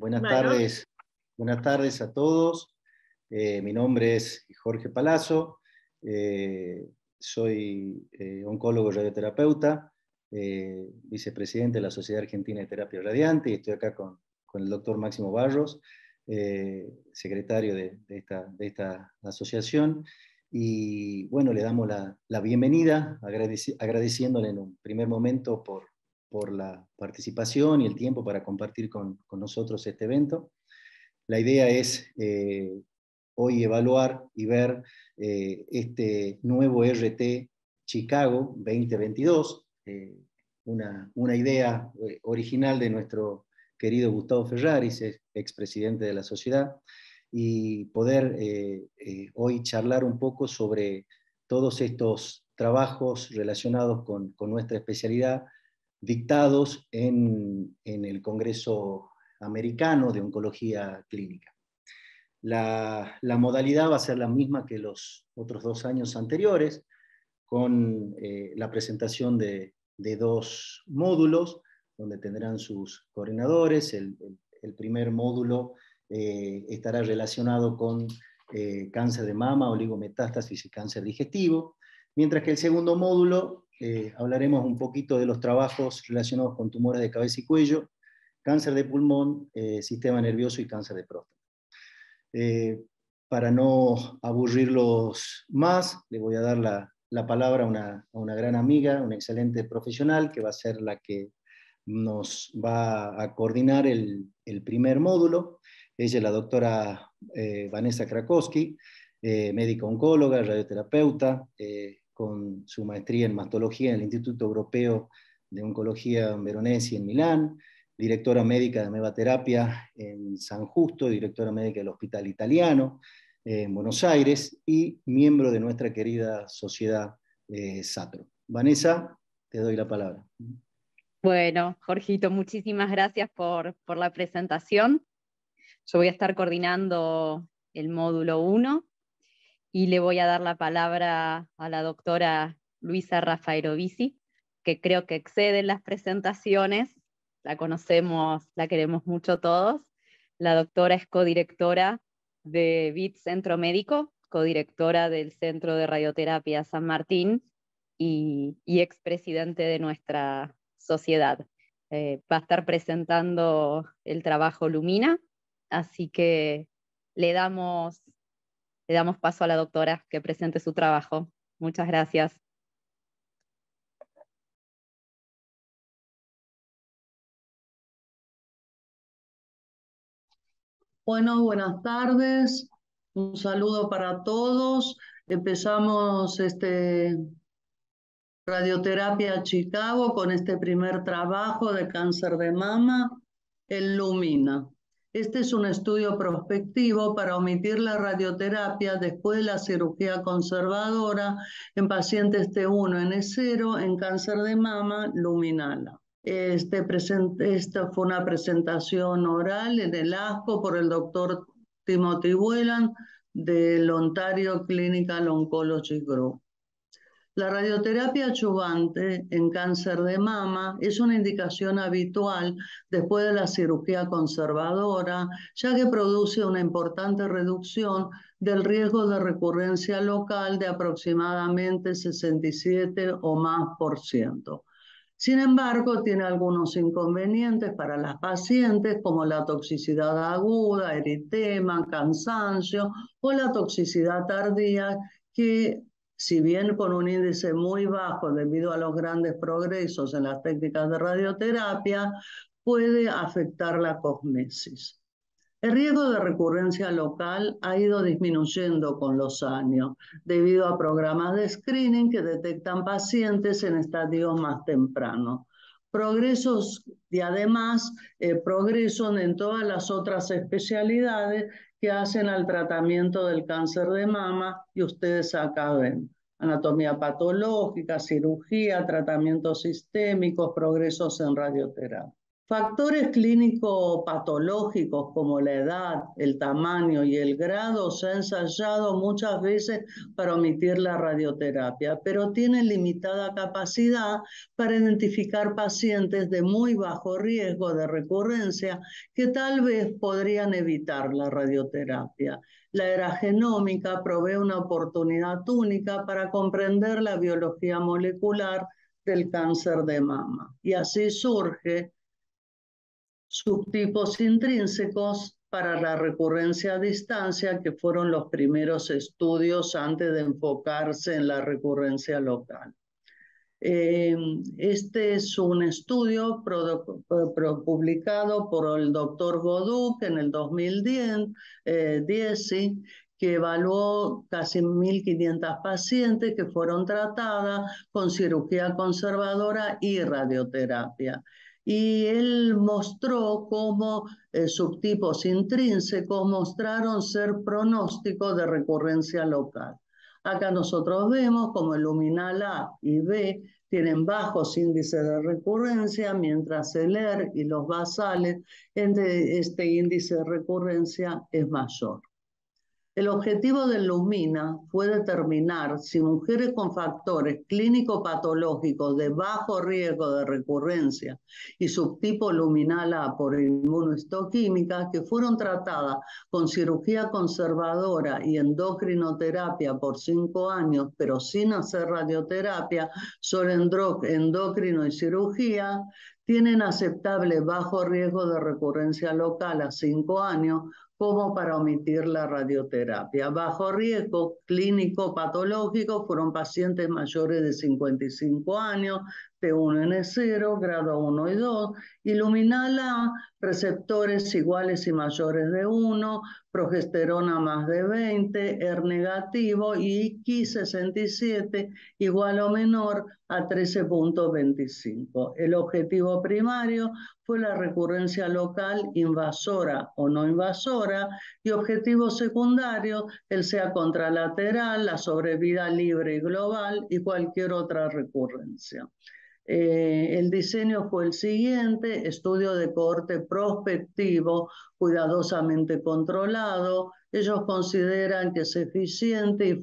Buenas tardes, buenas tardes a todos. Eh, mi nombre es Jorge Palazzo, eh, soy eh, oncólogo radioterapeuta, vicepresidente de la Sociedad Argentina de Terapia Radiante y estoy acá con, con el doctor Máximo Barros, secretario de, esta, de, esta, asociación. Y bueno, le damos la, la bienvenida, agradeciéndole en un primer momento por, por la participación y el tiempo para compartir con, con nosotros este evento. La idea es eh, hoy evaluar y ver eh, este nuevo RT Chicago 2022, eh, una, una, idea original de nuestro querido Gustavo Ferraris, expresidente de la sociedad, y poder hoy charlar un poco sobre todos estos trabajos relacionados con, con nuestra especialidad, dictados en, el Congreso Americano de Oncología Clínica. La, modalidad va a ser la misma que los otros dos años anteriores, con eh, la presentación de, dos módulos, donde tendrán sus coordinadores. El, primer módulo eh, estará relacionado con eh, cáncer de mama, oligometástasis y cáncer digestivo, mientras que el segundo módulo eh, hablaremos un poquito de los trabajos relacionados con tumores de cabeza y cuello, cáncer de pulmón, eh, sistema nervioso y cáncer de próstata. Eh, para no aburrirlos más, le voy a dar la, palabra a una, gran amiga, una excelente profesional, que va a ser la que nos va a coordinar el, primer módulo. Ella es la doctora Vanessa Krakowski, médica oncóloga, radioterapeuta, con su maestría en mastología en el Instituto Europeo de Oncología Veronesi en Milán, directora médica de Mevaterapia en San Justo, directora médica del Hospital Italiano en Buenos Aires y miembro de nuestra querida sociedad eh, SATRO. Vanessa, te doy la palabra. Bueno, Jorgito, muchísimas gracias por, por la presentación. Yo voy a estar coordinando el módulo 1 y le voy a dar la palabra a la doctora Luisa Rafaerovici, que creo que excede en las presentaciones, la conocemos, la queremos mucho todos. La doctora es codirectora de BIT Centro Médico, codirectora del Centro de Radioterapia San Martín y, expresidente de nuestra sociedad. Eh, va a estar presentando el trabajo Lumina, así que le damos le damos paso a la doctora que presente su trabajo. Muchas gracias. Bueno, buenas tardes. Un saludo para todos. Empezamos este Radioterapia Chicago con este primer trabajo de cáncer de mama, el Lumina. Este es un estudio prospectivo para omitir la radioterapia después de la cirugía conservadora en pacientes T1 N0 en cáncer de mama luminala. Este esta fue una presentación oral en el ASCO por el doctor Timothy Whelan del Ontario Clinical Oncology Group. La radioterapia adyuvante en cáncer de mama es una indicación habitual después de la cirugía conservadora, ya que produce una importante reducción del riesgo de recurrencia local de aproximadamente 67 o más por ciento. Sin embargo, tiene algunos inconvenientes para las pacientes como la toxicidad aguda, eritema, cansancio o la toxicidad tardía que si bien con un índice muy bajo debido a los grandes progresos en las técnicas de radioterapia, puede afectar la cosmesis. El riesgo de recurrencia local ha ido disminuyendo con los años debido a programas de screening que detectan pacientes en estadios más tempranos. Progresos y además eh, progresos en todas las otras especialidades que hacen al tratamiento del cáncer de mama y ustedes acá ven. Anatomía patológica, cirugía, tratamientos sistémicos, progresos en radioterapia. Factores clínico-patológicos como la edad, el tamaño y el grado se han ensayado muchas veces para omitir la radioterapia, pero tienen limitada capacidad para identificar pacientes de muy bajo riesgo de recurrencia que tal vez podrían evitar la radioterapia. La era genómica provee una oportunidad única para comprender la biología molecular del cáncer de mama. Y así surge subtipos intrínsecos para la recurrencia a distancia, que fueron los primeros estudios antes de enfocarse en la recurrencia local. Eh, este es un estudio publicado por el doctor Goduk en el 2010, eh, que evaluó casi 1.500 pacientes que fueron tratadas con cirugía conservadora y radioterapia y él mostró cómo eh, subtipos intrínsecos mostraron ser pronósticos de recurrencia local. Acá nosotros vemos como el luminal A y B tienen bajos índices de recurrencia, mientras el ER y los basales, este índice de recurrencia es mayor. El objetivo del Lumina fue determinar si mujeres con factores clínico-patológicos de bajo riesgo de recurrencia y subtipo luminal A por inmunohistoquímica que fueron tratadas con cirugía conservadora y endocrinoterapia por cinco años, pero sin hacer radioterapia, solo endocrino y cirugía, tienen aceptable bajo riesgo de recurrencia local a cinco años como para omitir la radioterapia. Bajo riesgo clínico patológico fueron pacientes mayores de 55 años, T1N0, grado 1 y 2, Iluminala, receptores iguales y mayores de 1, progesterona más de 20, ER negativo y Ki67 igual o menor a 13.25. El objetivo primario fue la recurrencia local invasora o no invasora y objetivo secundario el sea contralateral, la sobrevida libre y global y cualquier otra recurrencia. Eh, el diseño fue el siguiente, estudio de corte prospectivo, cuidadosamente controlado. Ellos consideran que es eficiente y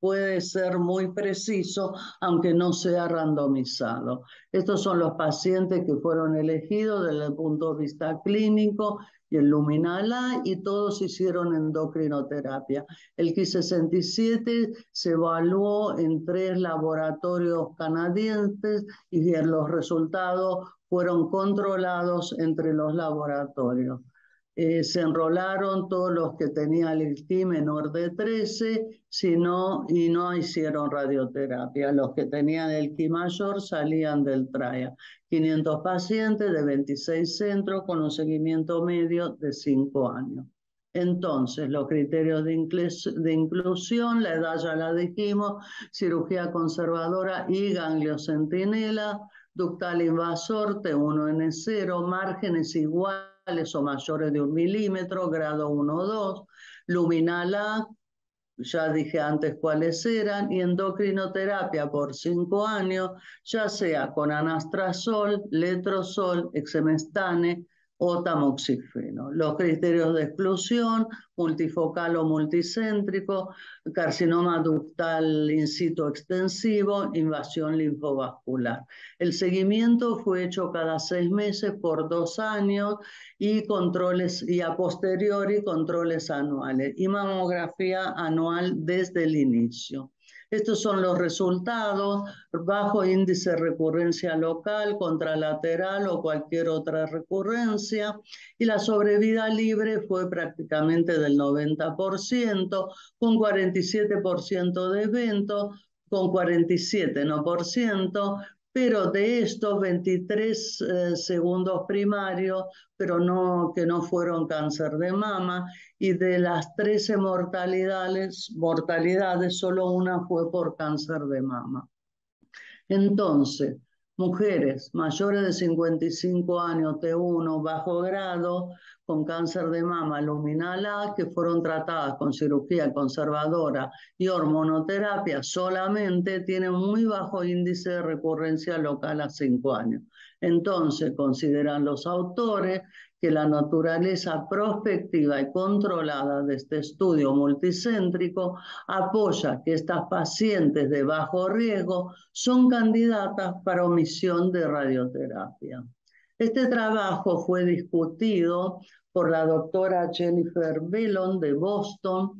puede ser muy preciso, aunque no sea randomizado. Estos son los pacientes que fueron elegidos desde el punto de vista clínico y el Luminala y todos hicieron endocrinoterapia. El Ki67 se evaluó en tres laboratorios canadienses y los resultados fueron controlados entre los laboratorios. Eh, se enrolaron todos los que tenían el Ki menor de 13 sino, y no hicieron radioterapia. Los que tenían el Ki mayor salían del TRAIA. 500 pacientes de 26 centros con un seguimiento medio de 5 años. Entonces, los criterios de, de, inclusión, la edad ya la dijimos, cirugía conservadora y ganglio centinela, ductal invasor T1N0, márgenes iguales o mayores de un milímetro, grado 1 o 2, luminal A, ya dije antes cuáles eran, y endocrinoterapia por cinco años, ya sea con anastrazol, letrozol, exemestane, o tamoxifeno. Los criterios de exclusión, multifocal o multicéntrico, carcinoma ductal in situ extensivo, invasión linfovascular. El seguimiento fue hecho cada seis meses por dos años y controles y a posteriori controles anuales y mamografía anual desde el inicio. Estos son los resultados, bajo índice de recurrencia local, contralateral o cualquier otra recurrencia, y la sobrevida libre fue prácticamente del 90%, con 47% de eventos, con 47 no por ciento, pero de estos 23 eh, segundos primarios, pero no, que no fueron cáncer de mama, y de las 13 mortalidades, mortalidades, solo una fue por cáncer de mama. Entonces, mujeres mayores de 55 años, T1, bajo grado, con cáncer de mama luminal A, que fueron tratadas con cirugía conservadora y hormonoterapia solamente, tienen muy bajo índice de recurrencia local a 5 años. Entonces, consideran los autores que la naturaleza prospectiva y controlada de este estudio multicéntrico apoya que estas pacientes de bajo riesgo son candidatas para omisión de radioterapia. Este trabajo fue discutido por la doctora Jennifer Bellon de Boston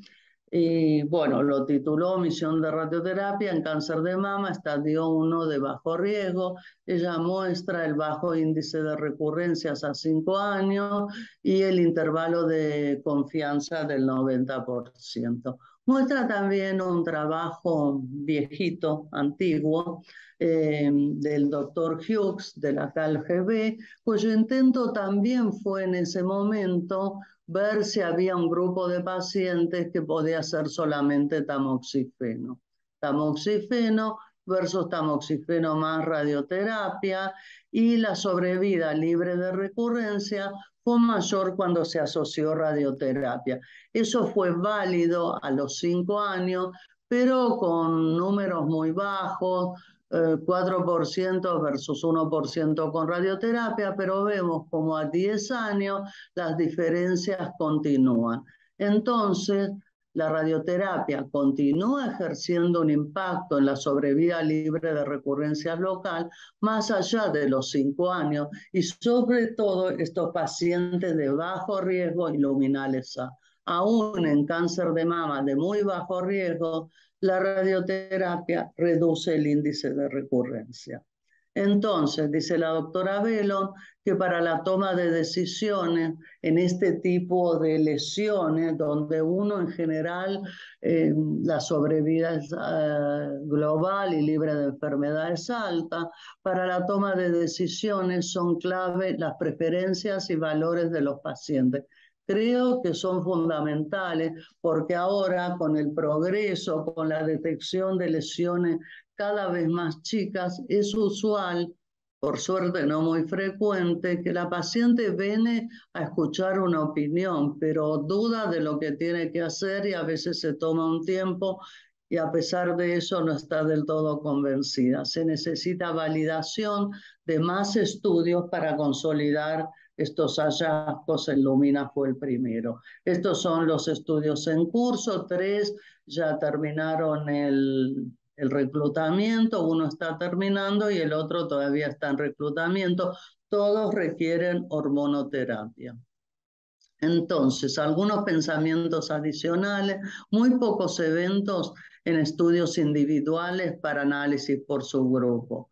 y bueno, lo tituló Misión de Radioterapia en Cáncer de Mama, estadio 1 de bajo riesgo. Ella muestra el bajo índice de recurrencias a 5 años y el intervalo de confianza del 90%. Muestra también un trabajo viejito, antiguo, eh, del doctor Hughes de la CalGB, cuyo intento también fue en ese momento ver si había un grupo de pacientes que podía ser solamente tamoxifeno. Tamoxifeno versus tamoxifeno más radioterapia y la sobrevida libre de recurrencia fue mayor cuando se asoció radioterapia. Eso fue válido a los cinco años, pero con números muy bajos, 4% versus 1% con radioterapia, pero vemos como a 10 años las diferencias continúan. Entonces, la radioterapia continúa ejerciendo un impacto en la sobrevida libre de recurrencias local más allá de los 5 años y sobre todo estos pacientes de bajo riesgo y luminales A. Aún en cáncer de mama de muy bajo riesgo, la radioterapia reduce el índice de recurrencia. Entonces, dice la doctora Belon, que para la toma de decisiones en este tipo de lesiones, donde uno en general eh, la sobrevida es eh, global y libre de enfermedades alta, para la toma de decisiones son clave las preferencias y valores de los pacientes creo que son fundamentales porque ahora con el progreso, con la detección de lesiones cada vez más chicas, es usual, por suerte no muy frecuente, que la paciente viene a escuchar una opinión, pero duda de lo que tiene que hacer y a veces se toma un tiempo y a pesar de eso no está del todo convencida. Se necesita validación de más estudios para consolidar estos hallazgos en Lumina fue el primero. Estos son los estudios en curso, tres ya terminaron el, el reclutamiento, uno está terminando y el otro todavía está en reclutamiento. Todos requieren hormonoterapia. Entonces, algunos pensamientos adicionales, muy pocos eventos en estudios individuales para análisis por subgrupo.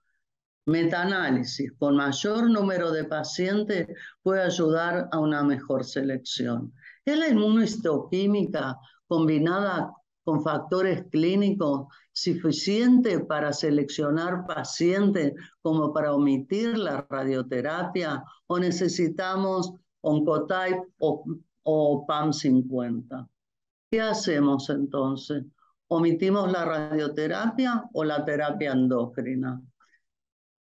Metaanálisis con mayor número de pacientes puede ayudar a una mejor selección. ¿Es la inmunohistoquímica combinada con factores clínicos suficiente para seleccionar pacientes como para omitir la radioterapia o necesitamos Oncotype o, o PAM50? ¿Qué hacemos entonces? ¿Omitimos la radioterapia o la terapia endocrina?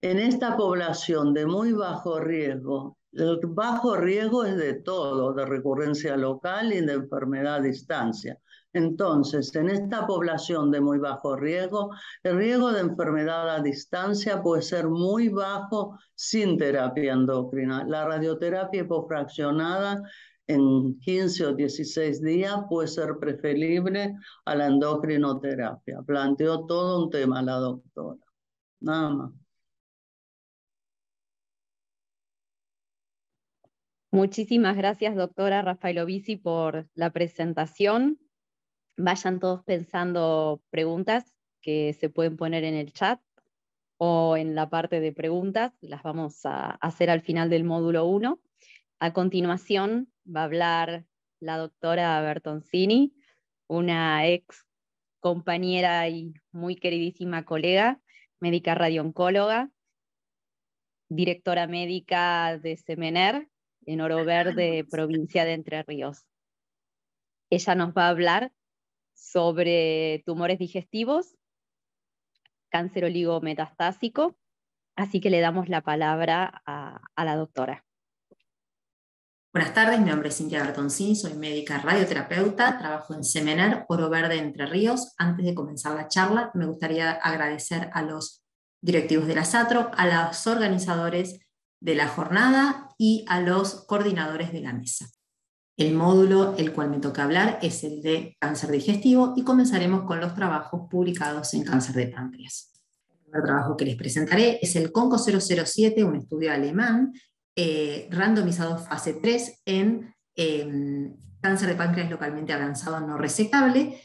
En esta población de muy bajo riesgo, el bajo riesgo es de todo, de recurrencia local y de enfermedad a distancia. Entonces, en esta población de muy bajo riesgo, el riesgo de enfermedad a distancia puede ser muy bajo sin terapia endocrina. La radioterapia hipofraccionada en 15 o 16 días puede ser preferible a la endocrinoterapia. Planteó todo un tema la doctora. Nada más. Muchísimas gracias, doctora Rafaelovici, por la presentación. Vayan todos pensando preguntas que se pueden poner en el chat o en la parte de preguntas. Las vamos a hacer al final del módulo 1. A continuación va a hablar la doctora Bertoncini, una ex compañera y muy queridísima colega, médica radiooncóloga, directora médica de Semener, en Oro Verde, provincia de Entre Ríos. Ella nos va a hablar sobre tumores digestivos, cáncer oligometastásico, Así que le damos la palabra a, la doctora. Buenas tardes, mi nombre es Cintia Bertoncín, soy médica radioterapeuta, trabajo en Semener, Oro Verde, Entre Ríos. Antes de comenzar la charla, me gustaría agradecer a los directivos de la SATRO, a los organizadores de la jornada y a los coordinadores de la mesa. El módulo el cual me toca hablar es el de cáncer digestivo y comenzaremos con los trabajos publicados en cáncer de páncreas. El primer trabajo que les presentaré es el CONCO 007, un estudio alemán eh, randomizado fase 3 en em, cáncer de páncreas localmente avanzado no resecable,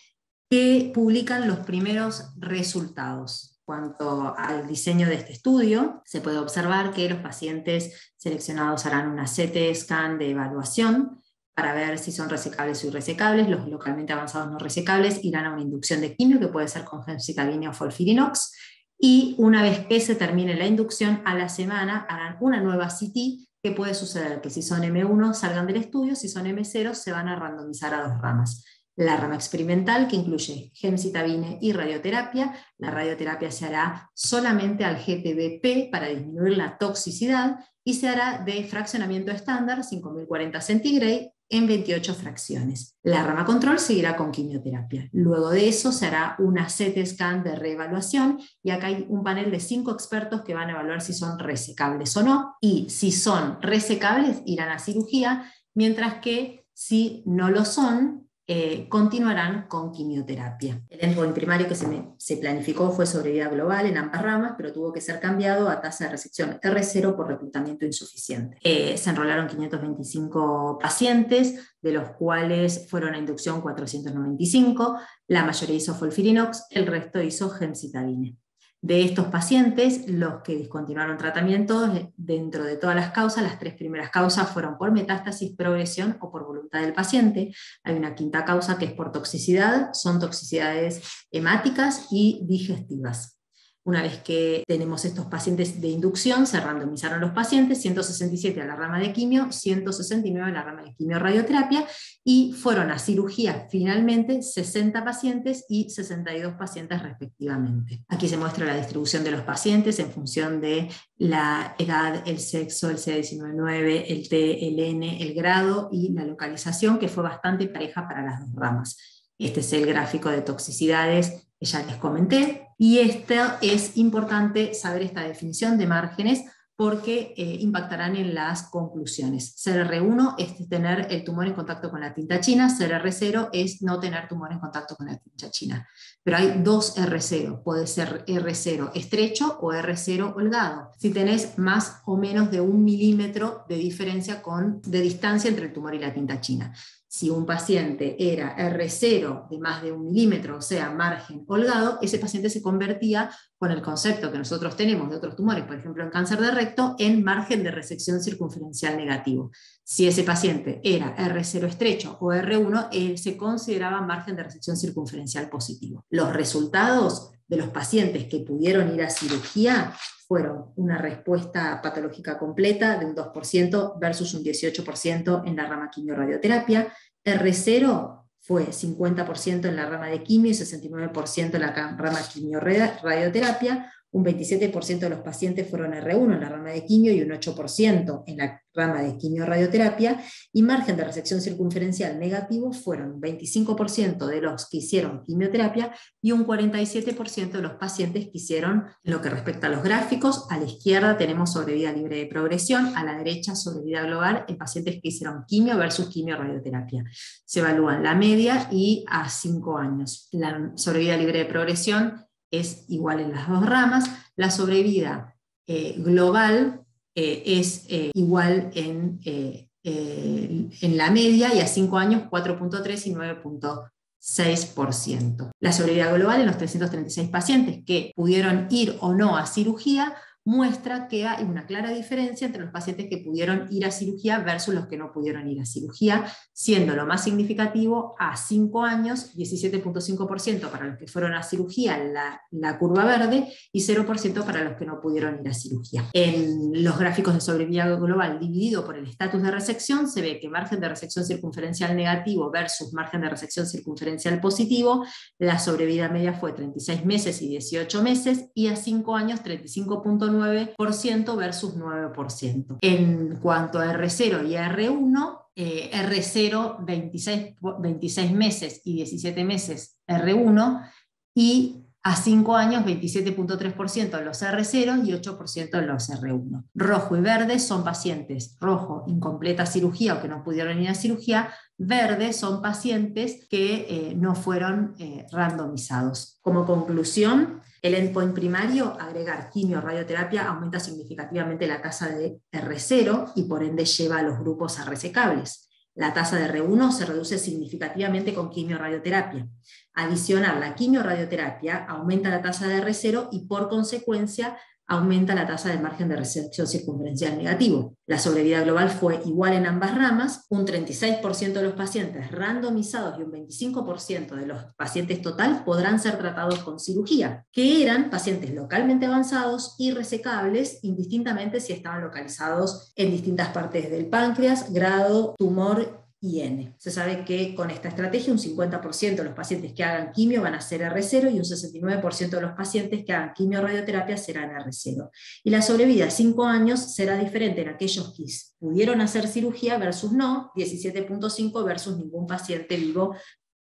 que publican los primeros resultados cuanto al diseño de este estudio, se puede observar que los pacientes seleccionados harán una CT scan de evaluación para ver si son resecables o irresecables. Los localmente avanzados no resecables irán a una inducción de quimio, que puede ser con gemcitabina o folfirinox, y una vez que se termine la inducción, a la semana harán una nueva CT, que puede suceder que si son M1 salgan del estudio, si son M0 se van a randomizar a dos ramas la rama experimental que incluye gemcitabine y radioterapia. La radioterapia se hará solamente al GTBP para disminuir la toxicidad y se hará de fraccionamiento estándar 5040 centigrade en 28 fracciones. La rama control seguirá con quimioterapia. Luego de eso se hará una CT scan de reevaluación y acá hay un panel de cinco expertos que van a evaluar si son resecables o no y si son resecables irán a cirugía, mientras que si no lo son, eh, continuarán con quimioterapia. El endpoint primario que se, planificó fue sobrevida global en ambas ramas, pero tuvo que ser cambiado a tasa de resección R0 por reclutamiento insuficiente. Eh, se enrolaron 525 pacientes, de los cuales fueron a inducción 495, la mayoría hizo folfirinox, el resto hizo gemcitabine. De estos pacientes, los que discontinuaron tratamiento, eh, dentro de todas las causas, las tres primeras causas fueron por metástasis, progresión o por voluntad del paciente. Hay una quinta causa que es por toxicidad, son toxicidades hemáticas y digestivas. Una vez que tenemos estos pacientes de inducción, se randomizaron los pacientes, 167 a la rama de quimio, 169 a la rama de quimio radioterapia, y fueron a cirugía finalmente 60 pacientes y 62 pacientes respectivamente. Aquí se muestra la distribución de los pacientes en función de la edad, el sexo, el C19, el T, el grado y la localización, que fue bastante pareja para las dos ramas. Este es el gráfico de toxicidades ya les comenté. Y esto es importante saber esta definición de márgenes porque eh, impactarán en las conclusiones. CRR1 es tener el tumor en contacto con la tinta china, CRR0 es no tener tumor en contacto con la tinta china. Pero hay dos R0, puede ser R0 estrecho o R0 holgado. Si tenés más o menos de un milímetro de diferencia con, de distancia entre el tumor y la tinta china si un paciente era R0 de más de un milímetro, o sea, margen holgado, ese paciente se convertía con el concepto que nosotros tenemos de otros tumores, por ejemplo en cáncer de recto, en margen de resección circunferencial negativo. Si ese paciente era R0 estrecho o R1, él se consideraba margen de resección circunferencial positivo. Los resultados de los pacientes que pudieron ir a cirugía fueron una respuesta patológica completa de un 2% versus un 18% en la rama quimio-radioterapia. R0 fue 50% en la rama de quimio y 69% en la rama quimio-radioterapia. Un 27% de los pacientes fueron R1 en la rama de quimio y un 8% en la rama de quimio-radioterapia. Y margen de resección circunferencial negativo fueron un 25% de los que hicieron quimioterapia y un 47% de los pacientes que hicieron, lo que respecta a los gráficos, a la izquierda tenemos sobrevida libre de progresión, a la derecha sobrevida global en pacientes que hicieron quimio versus quimio-radioterapia. Se evalúan la media y a 5 años. La sobrevida libre de progresión es igual en las dos ramas, la sobrevida eh, global eh, es eh, igual en, en la media y a 5 años 4.3 y 9.6%. La sobrevida global en los 336 pacientes que pudieron ir o no a cirugía muestra que hay una clara diferencia entre los pacientes que pudieron ir a cirugía versus los que no pudieron ir a cirugía, siendo lo más significativo a 5 años, 17.5% para los que fueron a cirugía, la, la, curva verde, y 0% para los que no pudieron ir a cirugía. En los gráficos de sobrevida global dividido por el estatus de resección, se ve que margen de resección circunferencial negativo versus margen de resección circunferencial positivo, la sobrevida media fue 36 meses y 18 meses, y a 5 años 35.9 6.9% versus 9%. En cuanto a R0 y R1, R0 26, 26 meses y 17 meses R1 y a 5 años 27.3% en los R0 y 8% en los R1. Rojo y verde son pacientes, rojo, incompleta cirugía o que no pudieron ir a cirugía, verde son pacientes que eh, no fueron eh, randomizados. Como conclusión, el endpoint primario, agregar quimio radioterapia, aumenta significativamente la tasa de R0 y por ende lleva a los grupos a resecables. La tasa de R1 se reduce significativamente con quimio-radioterapia. Adicional, la quimio-radioterapia aumenta la tasa de R0 y por consecuencia aumenta la tasa de margen de resección circunferencial negativo. La sobrevida global fue igual en ambas ramas, un 36% de los pacientes randomizados y un 25% de los pacientes total podrán ser tratados con cirugía, que eran pacientes localmente avanzados y resecables, indistintamente si estaban localizados en distintas partes del páncreas, grado, tumor se sabe que con esta estrategia un 50% de los pacientes que hagan quimio van a ser R0 y un 69% de los pacientes que hagan quimio radioterapia serán R0. Y la sobrevida a 5 años será diferente en aquellos que pudieron hacer cirugía versus no, 17.5 versus ningún paciente vivo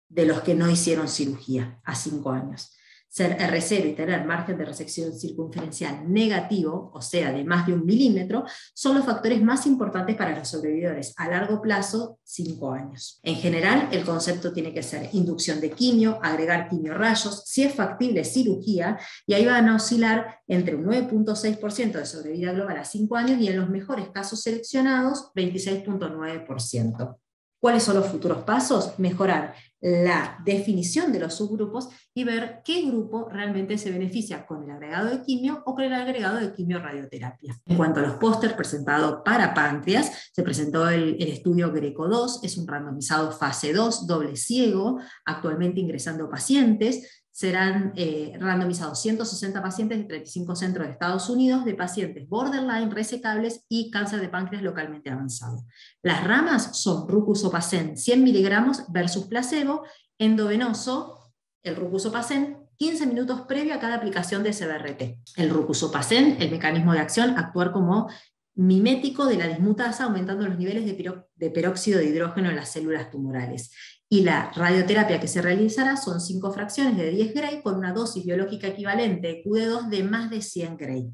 de los que no hicieron cirugía a 5 años ser R0 y tener margen de resección circunferencial negativo, o sea, de más de un milímetro, son los factores más importantes para los sobrevividores a largo plazo, 5 años. En general, el concepto tiene que ser inducción de quimio, agregar quimio rayos, si es factible cirugía, y ahí van a oscilar entre un 9.6% de sobrevida global a 5 años y en los mejores casos seleccionados, 26.9%. ¿Cuáles son los futuros pasos? Mejorar la definición de los subgrupos y ver qué grupo realmente se beneficia con el agregado de quimio o con el agregado de quimio radioterapia. En cuanto a los pósters presentados para páncreas, se presentó el, el estudio Greco 2, es un randomizado fase 2, doble ciego, actualmente ingresando pacientes, serán eh, randomizados 160 pacientes de 35 centros de Estados Unidos de pacientes borderline, resecables y cáncer de páncreas localmente avanzado. Las ramas son rucusopacen 100 miligramos versus placebo, endovenoso, el rucusopacen 15 minutos previo a cada aplicación de CBRT. El rucusopacen, el mecanismo de acción, actuar como mimético de la dismutasa, aumentando los niveles de peróxido de hidrógeno en las células tumorales y la radioterapia que se realizará son 5 fracciones de 10 Gray con una dosis biológica equivalente QD2 de más de 100 Gray.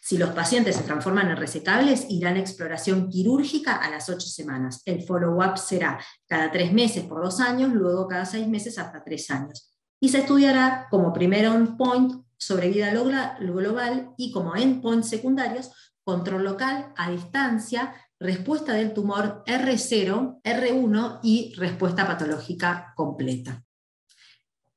Si los pacientes se transforman en resecables, irán a exploración quirúrgica a las 8 semanas. El follow-up será cada 3 meses por 2 años, luego cada 6 meses hasta 3 años. Y se estudiará como primer endpoint sobre vida global y como endpoint secundarios control local a distancia, respuesta del tumor R0, R1 y respuesta patológica completa.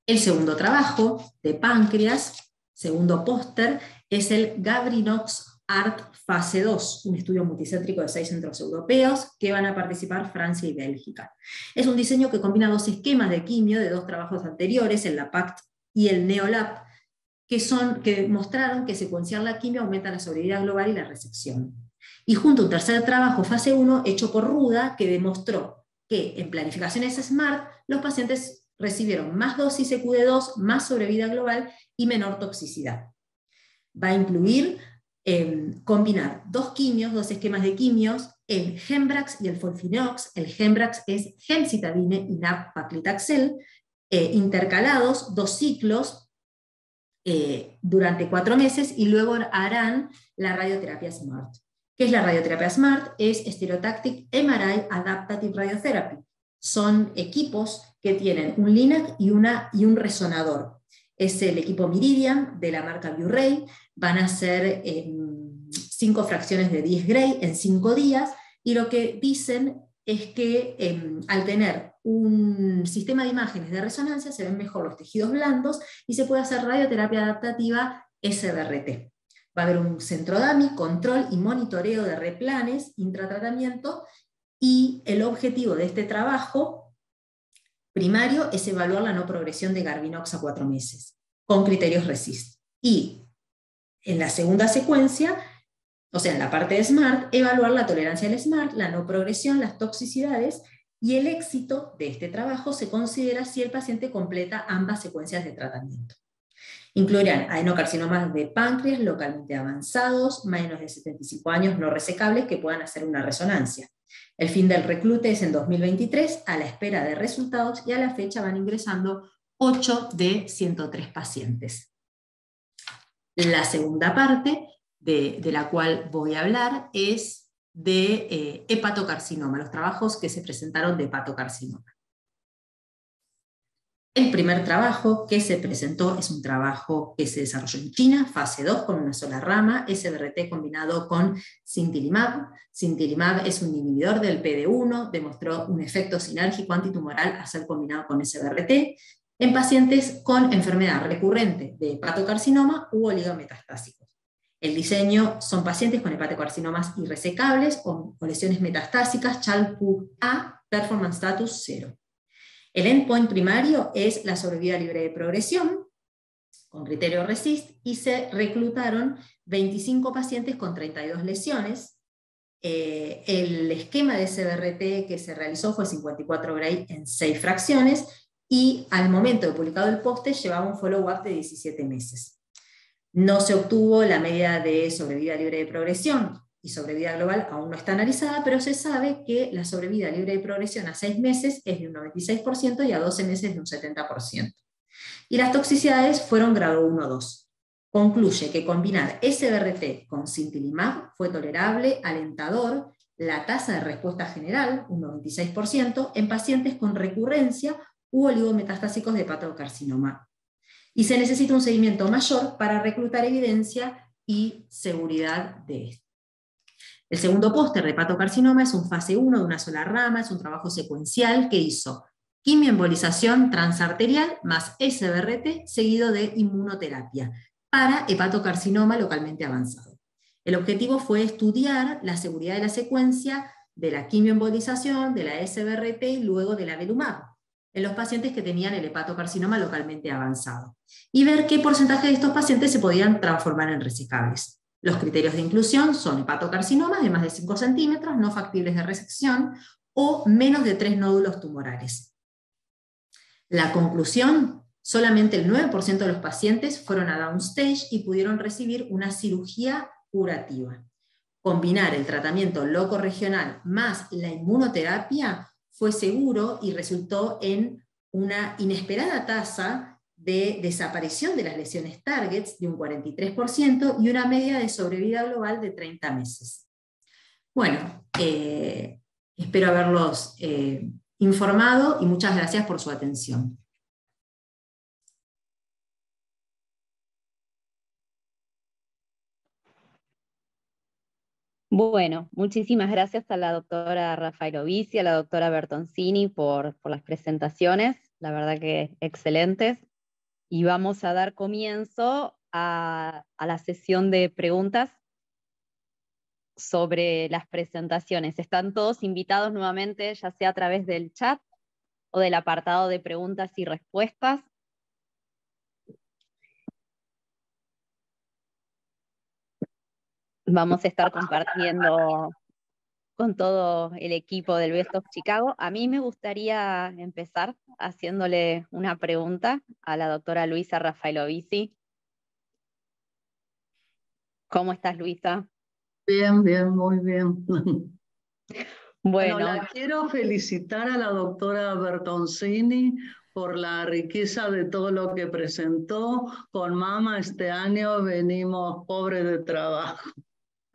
El segundo trabajo de páncreas, segundo póster, es el Gabrinox ART fase 2, un estudio multicéntrico de seis centros europeos que van a participar Francia y Bélgica. Es un diseño que combina dos esquemas de quimio de dos trabajos anteriores, el LAPACT y el NeoLAP, que, son, que mostraron que secuenciar la quimio aumenta la sobrevida global y la resección. Y junto a un tercer trabajo, fase 1, hecho por Ruda, que demostró que en planificaciones SMART los pacientes recibieron más dosis EQD2, más sobrevida global y menor toxicidad. Va a incluir em, combinar dos quimios, dos esquemas de quimios, el Gembrax y el Folfinox. El Gembrax es gemcitabine y nab-paclitaxel, eh, intercalados, dos ciclos, eh, durante cuatro meses y luego harán la radioterapia SMART. ¿Qué es la radioterapia SMART? Es Stereotactic MRI Adaptative Radiotherapy. Son equipos que tienen un LINAC y, una, y un resonador. Es el equipo Miridian de la marca Blu-ray. Van a ser cinco fracciones de 10 Gray en cinco días. Y lo que dicen es que em, al tener un sistema de imágenes de resonancia se ven mejor los tejidos blandos y se puede hacer radioterapia adaptativa SBRT. Va a haber un centro DAMI, control y monitoreo de replanes, intratratamiento, y el objetivo de este trabajo primario es evaluar la no progresión de Garbinox a cuatro meses, con criterios RESIST. Y en la segunda secuencia, o sea, en la parte de SMART, evaluar la tolerancia al SMART, la no progresión, las toxicidades, y el éxito de este trabajo se considera si el paciente completa ambas secuencias de tratamiento. Incluirán adenocarcinomas de páncreas localmente avanzados, menos de 75 años no resecables que puedan hacer una resonancia. El fin del reclute es en 2023 a la espera de resultados y a la fecha van ingresando 8 de 103 pacientes. La segunda parte de, la cual voy a hablar es de eh, hepatocarcinoma, los trabajos que se presentaron de hepatocarcinoma. El primer trabajo que se presentó es un trabajo que se desarrolló en China, fase 2, con una sola rama, SBRT combinado con Sintilimab. Sintilimab es un inhibidor del PD1, demostró un efecto sinérgico antitumoral a ser combinado con SBRT en pacientes con enfermedad recurrente de hepatocarcinoma u oligometastásicos. El diseño son pacientes con hepatocarcinomas irresecables o, lesiones metastásicas, CHALPU-A, performance status 0. El endpoint primario es la sobrevida libre de progresión, con criterio RESIST, y se reclutaron 25 pacientes con 32 lesiones. Eh, el esquema de SBRT que se realizó fue 54 gray en 6 fracciones, y al momento de publicado el poste llevaba un follow-up de 17 meses. No se obtuvo la medida de sobrevida libre de progresión, y sobrevida global aún no está analizada, pero se sabe que la sobrevida libre de progresión a 6 meses es de un 96% y a 12 meses de un 70%. Y las toxicidades fueron grado 1-2. Concluye que combinar SBRT con Sintilimab fue tolerable, alentador, la tasa de respuesta general, un 96%, en pacientes con recurrencia u oligometastásicos de hepatocarcinoma. Y se necesita un seguimiento mayor para reclutar evidencia y seguridad de esto. El segundo póster de hepatocarcinoma es un fase 1 de una sola rama, es un trabajo secuencial que hizo quimioembolización transarterial más SBRT seguido de inmunoterapia para hepatocarcinoma localmente avanzado. El objetivo fue estudiar la seguridad de la secuencia de la quimioembolización, de la SBRT y luego de la velumab en los pacientes que tenían el hepatocarcinoma localmente avanzado y ver qué porcentaje de estos pacientes se podían transformar en resecables. Los criterios de inclusión son hepatocarcinomas de más de 5 centímetros, no factibles de resección, o menos de 3 nódulos tumorales. La conclusión, solamente el 9% de los pacientes fueron a downstage y pudieron recibir una cirugía curativa. Combinar el tratamiento loco regional más la inmunoterapia fue seguro y resultó en una inesperada tasa de desaparición de las lesiones targets de un 43% y una media de sobrevida global de 30 meses. Bueno, eh, espero haberlos eh, informado y muchas gracias por su atención. Bueno, muchísimas gracias a la doctora Rafael Vici, a la doctora Bertoncini por, por las presentaciones, la verdad que excelentes y vamos a dar comienzo a, la sesión de preguntas sobre las presentaciones. Están todos invitados nuevamente, ya sea a través del chat o del apartado de preguntas y respuestas. Vamos a estar compartiendo con todo el equipo del Best of Chicago. A mí me gustaría empezar haciéndole una pregunta a la doctora Luisa Rafaelovici. ¿Cómo estás, Luisa? Bien, bien, muy bien. Bueno, quiero felicitar a la doctora Bertoncini por la riqueza de todo lo que presentó. Con Mama este año venimos pobres de trabajo.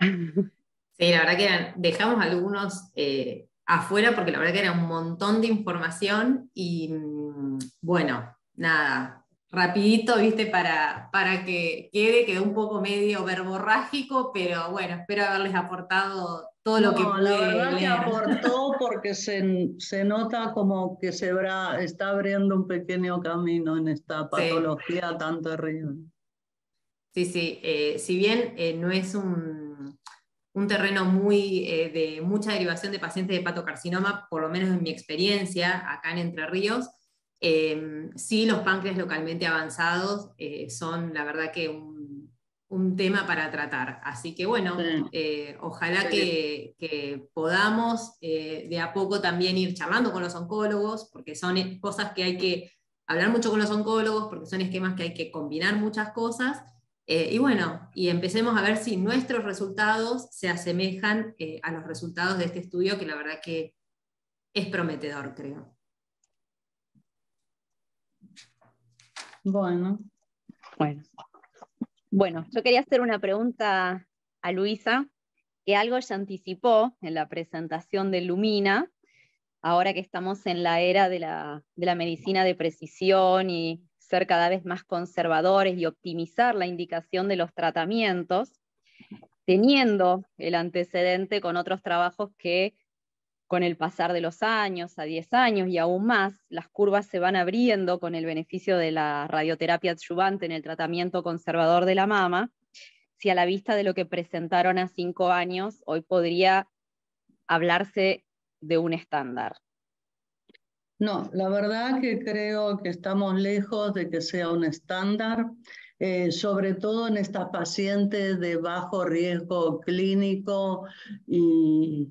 Sí, la verdad que dejamos algunos eh, afuera porque la verdad que era un montón de información y mm, bueno, nada, rapidito, viste, para, para que quede, quedó un poco medio verborrágico, pero bueno, espero haberles aportado todo lo que pude La verdad que aportó porque se, se, nota como que se está abriendo un pequeño camino en esta patología tan terrible. Sí, sí, eh, si bien eh, no es un un terreno muy, eh, de mucha derivación de pacientes de hepatocarcinoma, por lo menos en mi experiencia acá en Entre Ríos. Em, sí, los páncreas localmente avanzados eh, son, la verdad, que un, tema para tratar. Así que bueno, eh, ojalá que, que, podamos de a poco también ir charlando con los oncólogos, porque son cosas que hay que hablar mucho con los oncólogos porque son esquemas que hay que combinar muchas cosas. Eh, y bueno, y empecemos a ver si nuestros resultados se asemejan eh, a los resultados de este estudio, que la verdad que es prometedor, creo. Bueno. Bueno. Bueno, yo quería hacer una pregunta a Luisa, que algo ya anticipó en la presentación de Lumina, ahora que estamos en la era de la, medicina de precisión y ser cada vez más conservadores y optimizar la indicación de los tratamientos, teniendo el antecedente con otros trabajos que con el pasar de los años, a 10 años y aún más, las curvas se van abriendo con el beneficio de la radioterapia adyuvante en el tratamiento conservador de la mama, si a la vista de lo que presentaron a 5 años, hoy podría hablarse de un estándar. No, la verdad que creo que estamos lejos de que sea un estándar, eh, sobre todo en estas pacientes de bajo riesgo clínico y,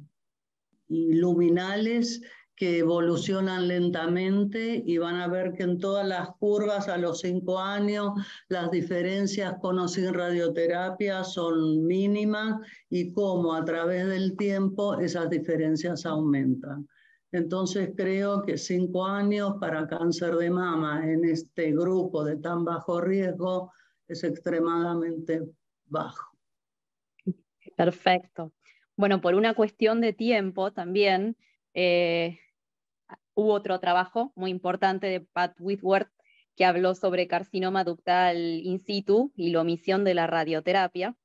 y luminales que evolucionan lentamente y van a ver que en todas las curvas a los cinco años las diferencias con o sin radioterapia son mínimas y cómo a través del tiempo esas diferencias aumentan. Entonces creo que cinco años para cáncer de mama en este grupo de tan bajo riesgo es extremadamente bajo. Perfecto. Bueno, por una cuestión de tiempo también, eh, hubo otro trabajo muy importante de Pat Whitworth que habló sobre carcinoma ductal in situ y la omisión de la radioterapia.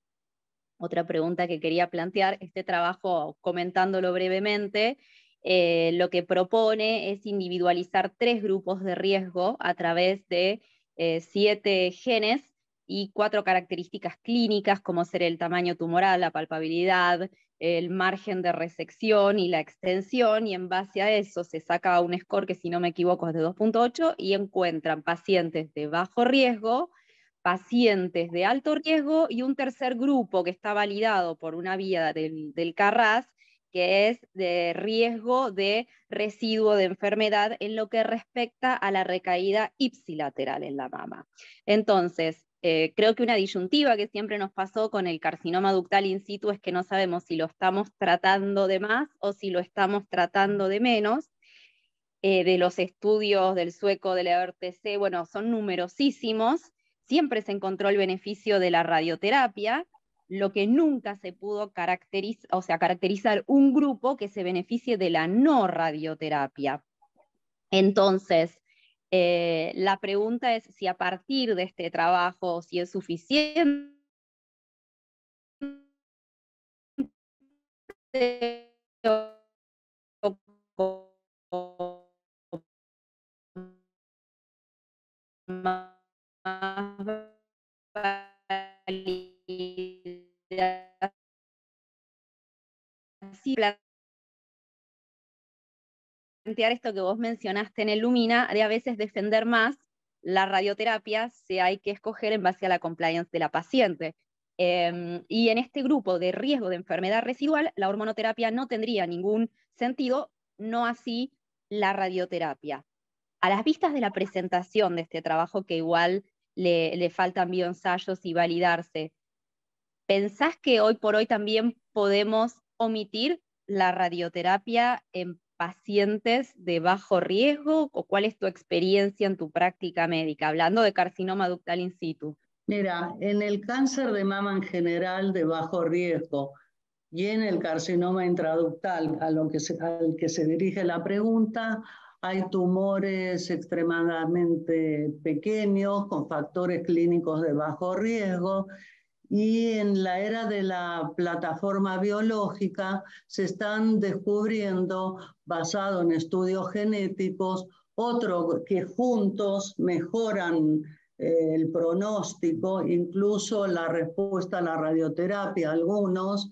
Otra pregunta que quería plantear, este trabajo, comentándolo brevemente, eh, lo que propone es individualizar tres grupos de riesgo a través de eh, siete genes y cuatro características clínicas, como ser el tamaño tumoral, la palpabilidad, el margen de resección y la extensión, y en base a eso se saca un score que, si no me equivoco, es de 2.8, y encuentran pacientes de bajo riesgo, pacientes de alto riesgo y un tercer grupo que está validado por una vía del, del CARRAS, que es de riesgo de residuo de enfermedad en lo que respecta a la recaída ipsilateral en la mama. Entonces, eh, creo que una disyuntiva que siempre nos pasó con el carcinoma ductal in situ es que no sabemos si lo estamos tratando de más o si lo estamos tratando de menos. Eh, de los estudios del sueco, de la bueno, son numerosísimos. Siempre se encontró el beneficio de la radioterapia, lo que nunca se pudo caracterizar, o sea, caracterizar un grupo que se beneficie de la no radioterapia. Entonces, eh, la pregunta es si a partir de este trabajo, si es suficiente plantear esto que vos mencionaste en el Lumina, de a veces defender más la radioterapia si hay que escoger en base a la compliance de la paciente. Em, y en este grupo de riesgo de enfermedad residual, la hormonoterapia no tendría ningún sentido, no así la radioterapia. A las vistas de la presentación de este trabajo, que igual le, le faltan bioensayos y validarse, ¿pensás que hoy por hoy también podemos omitir la radioterapia en pacientes de bajo riesgo o cuál es tu experiencia en tu práctica médica, hablando de carcinoma ductal in situ? Mira, en el cáncer de mama en general de bajo riesgo y en el carcinoma intraductal a lo al que se dirige la pregunta, hay tumores extremadamente pequeños con factores clínicos de bajo riesgo y en la era de la plataforma biológica se están descubriendo, basado en estudios genéticos, otros que juntos mejoran eh, el pronóstico, incluso la respuesta a la radioterapia, algunos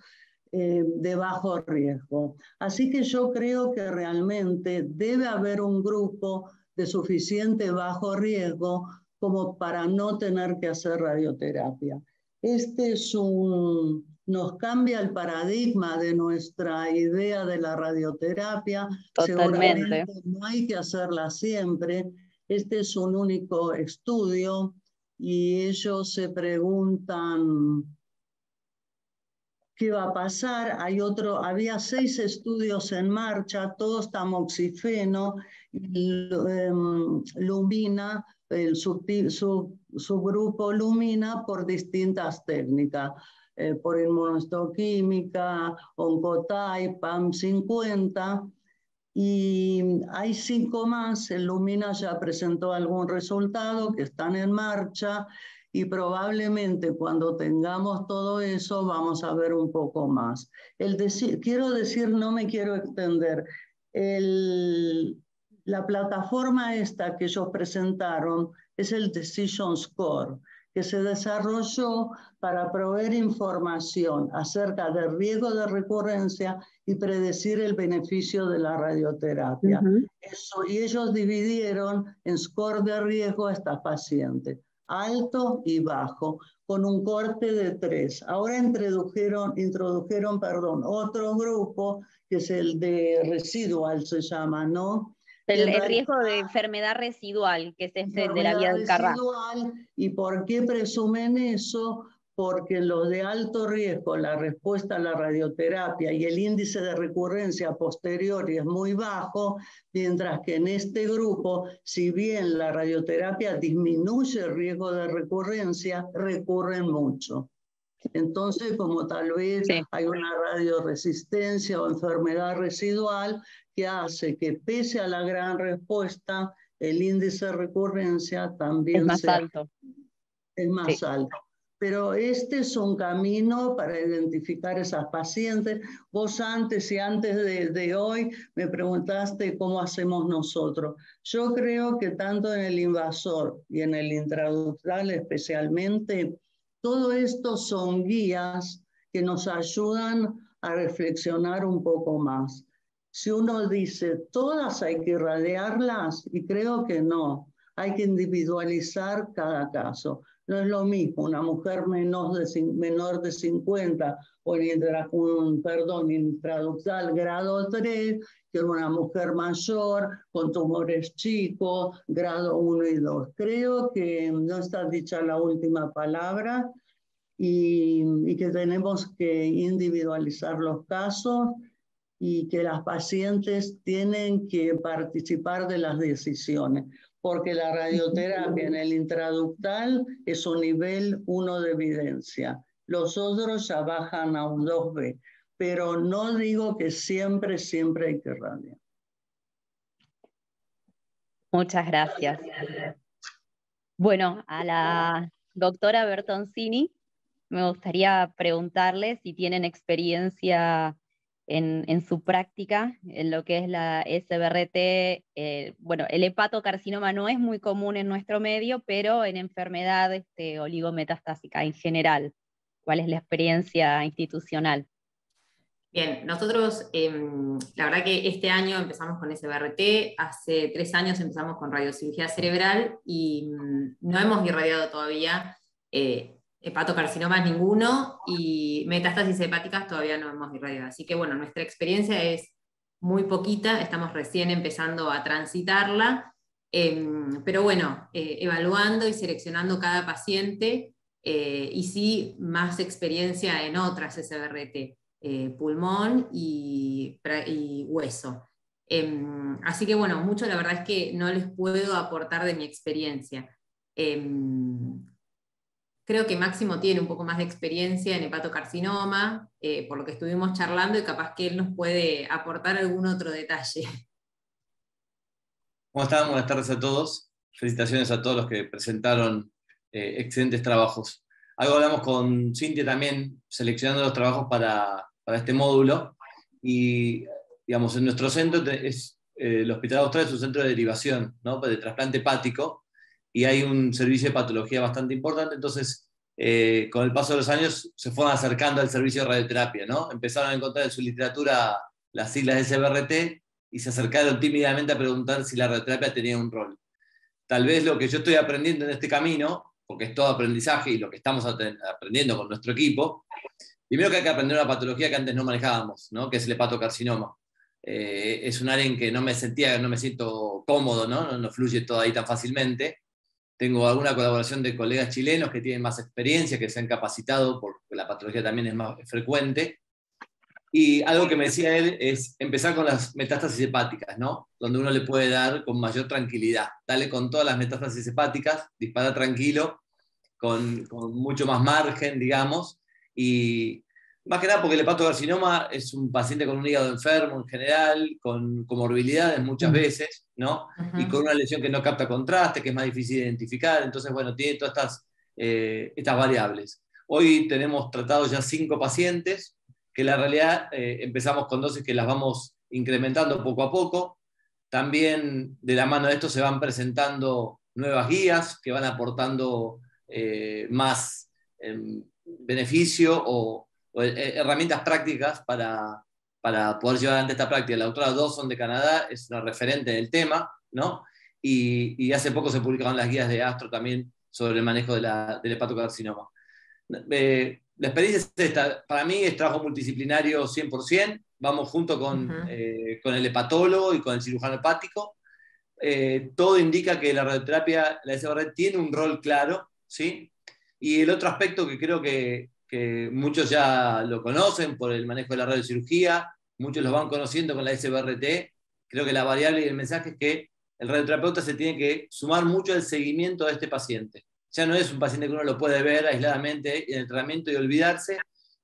eh, de bajo riesgo. Así que yo creo que realmente debe haber un grupo de suficiente bajo riesgo como para no tener que hacer radioterapia. Este es un, nos cambia el paradigma de nuestra idea de la radioterapia. Totalmente. no hay que hacerla siempre. Este es un único estudio y ellos se preguntan qué va a pasar. Hay otro, había seis estudios en marcha, todos tamoxifeno, em, lumina, el subgrupo lumina por distintas técnicas. Eh, por inmunohistoquímica, Oncotype, PAM50, y hay cinco más, el Lumina ya presentó algún resultado que están en marcha y probablemente cuando tengamos todo eso vamos a ver un poco más. El decir, quiero decir, no me quiero extender, el, la plataforma esta que ellos presentaron es el Decision Score que se desarrolló para proveer información acerca del riesgo de recurrencia y predecir el beneficio de la radioterapia. Eso, y ellos dividieron en score de riesgo a estas pacientes, alto y bajo, con un corte de tres. Ahora introdujeron, introdujeron perdón, otro grupo, que es el de residual, se llama, ¿no? El, riesgo de enfermedad residual, que es este de la vía del residual, ¿Y por qué presumen eso? Porque los de alto riesgo, la respuesta a la radioterapia y el índice de recurrencia posterior es muy bajo, mientras que en este grupo, si bien la radioterapia disminuye el riesgo de recurrencia, recurren mucho. Entonces, como tal vez hay una radioresistencia o enfermedad residual, que hace que pese a la gran respuesta, el índice de recurrencia también es más alto. Es más alto. Pero este es un camino para identificar esas pacientes. Vos antes y antes de, de, hoy me preguntaste cómo hacemos nosotros. Yo creo que tanto en el invasor y en el intraductal especialmente, todo esto son guías que nos ayudan a reflexionar un poco más si uno dice, todas hay que irradiarlas, y creo que no, hay que individualizar cada caso. No es lo mismo una mujer menor de, menor de 50 o en un, perdón, intraductal grado 3 que una mujer mayor con tumores chicos, grado 1 y 2. Creo que no está dicha la última palabra y, y que tenemos que individualizar los casos y que las pacientes tienen que participar de las decisiones, porque la radioterapia en el intraductal es un nivel 1 de evidencia. Los otros ya bajan a un 2B, pero no digo que siempre, siempre hay que radiar. Muchas gracias. Bueno, a la doctora Bertoncini me gustaría preguntarle si tienen experiencia en, su práctica, en lo que es la SBRT, eh, bueno, el hepatocarcinoma no es muy común en nuestro medio, pero en enfermedades este, oligometastásica en general. ¿Cuál es la experiencia institucional? Bien, nosotros, em, la verdad que este año empezamos con SBRT, hace tres años empezamos con radiocirugía cerebral y mm, no hemos irradiado todavía eh, hepatocarcinomas ninguno y metástasis hepáticas todavía no hemos irradiado. Así que bueno, nuestra experiencia es muy poquita, estamos recién empezando a transitarla, em, pero bueno, eh, evaluando y seleccionando cada paciente eh, y sí más experiencia en otras SBRT, eh, pulmón y, y hueso. Em, así que bueno, mucho la verdad es que no les puedo aportar de mi experiencia. Creo que Máximo tiene un poco más de experiencia en hepatocarcinoma, eh, por lo que estuvimos charlando, y capaz que él nos puede aportar algún otro detalle. ¿Cómo están? Buenas tardes a todos. Felicitaciones a todos los que presentaron eh, excelentes trabajos. Algo hablamos con Cintia también, seleccionando los trabajos para, este módulo. Y, digamos, en nuestro centro es, eh, el Hospital Austral es un centro de derivación, ¿no? de trasplante hepático y hay un servicio de patología bastante importante, entonces eh, con el paso de los años se fueron acercando al servicio de radioterapia, ¿no? Empezaron a encontrar en su literatura las siglas de SBRT y se acercaron tímidamente a preguntar si la radioterapia tenía un rol. Tal vez lo que yo estoy aprendiendo en este camino, porque es todo aprendizaje y lo que estamos aprendiendo con nuestro equipo, primero que hay que aprender una patología que antes no manejábamos, ¿no? que es el hepatocarcinoma. eh, es un área en que no me sentía, no me siento cómodo, ¿no? ¿no? fluye todo ahí tan fácilmente. Tengo alguna colaboración de colegas chilenos que tienen más experiencia, que se han capacitado, porque la patología también es más frecuente. Y algo que me decía él es empezar con las metástasis hepáticas, ¿no? Donde uno le puede dar con mayor tranquilidad. Dale con todas las metástasis hepáticas, dispara tranquilo, con, con mucho más margen, digamos, y, más que nada porque el hepatocarcinoma es un paciente con un hígado enfermo en general, con comorbilidades muchas veces, ¿no? Y con una lesión que no capta contraste, que es más difícil de identificar. Entonces, bueno, tiene todas estas, eh, estas variables. Hoy tenemos tratados ya cinco pacientes, que la realidad eh, empezamos con dosis que las vamos incrementando poco a poco. También de la mano de esto se van presentando nuevas guías que van aportando eh, más em, beneficio o, herramientas prácticas para, para poder llevar adelante esta práctica. La doctora Dawson de Canadá es una referente del tema, ¿no? Y, y hace poco se publicaron las guías de Astro también sobre el manejo de la, del hepatocarcinoma. Eh, la experiencia es esta, para mí es trabajo multidisciplinario 100%, vamos junto con, eh, con el hepatólogo y con el cirujano hepático. todo indica que la radioterapia, la SBR, tiene un rol claro, ¿sí? Y el otro aspecto que creo que, que muchos ya lo conocen por el manejo de la radiocirugía, muchos lo van conociendo con la SBRT. Creo que la variable y el mensaje es que el radioterapeuta se tiene que sumar mucho al seguimiento de este paciente. Ya no es un paciente que uno lo puede ver aisladamente en el tratamiento y olvidarse.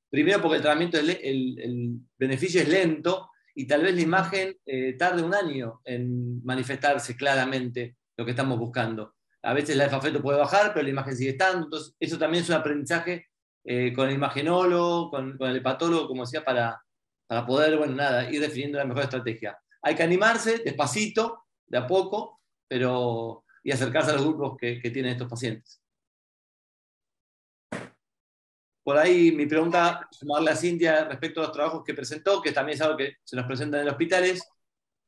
Primero porque el tratamiento, el, el, beneficio es lento y tal vez la imagen eh, tarde un año en manifestarse claramente lo que estamos buscando. A veces la FAFETO puede bajar, pero la imagen sigue estando. Entonces, eso también es un aprendizaje eh, con el imagenólogo, con, el hepatólogo, como decía, para, poder, bueno, nada, ir definiendo la mejor estrategia. Hay que animarse despacito, de a poco, pero y acercarse a los grupos que, tienen estos pacientes. Por ahí mi pregunta, sumarle a Cintia respecto a los trabajos que presentó, que también es algo que se nos presenta en hospitales,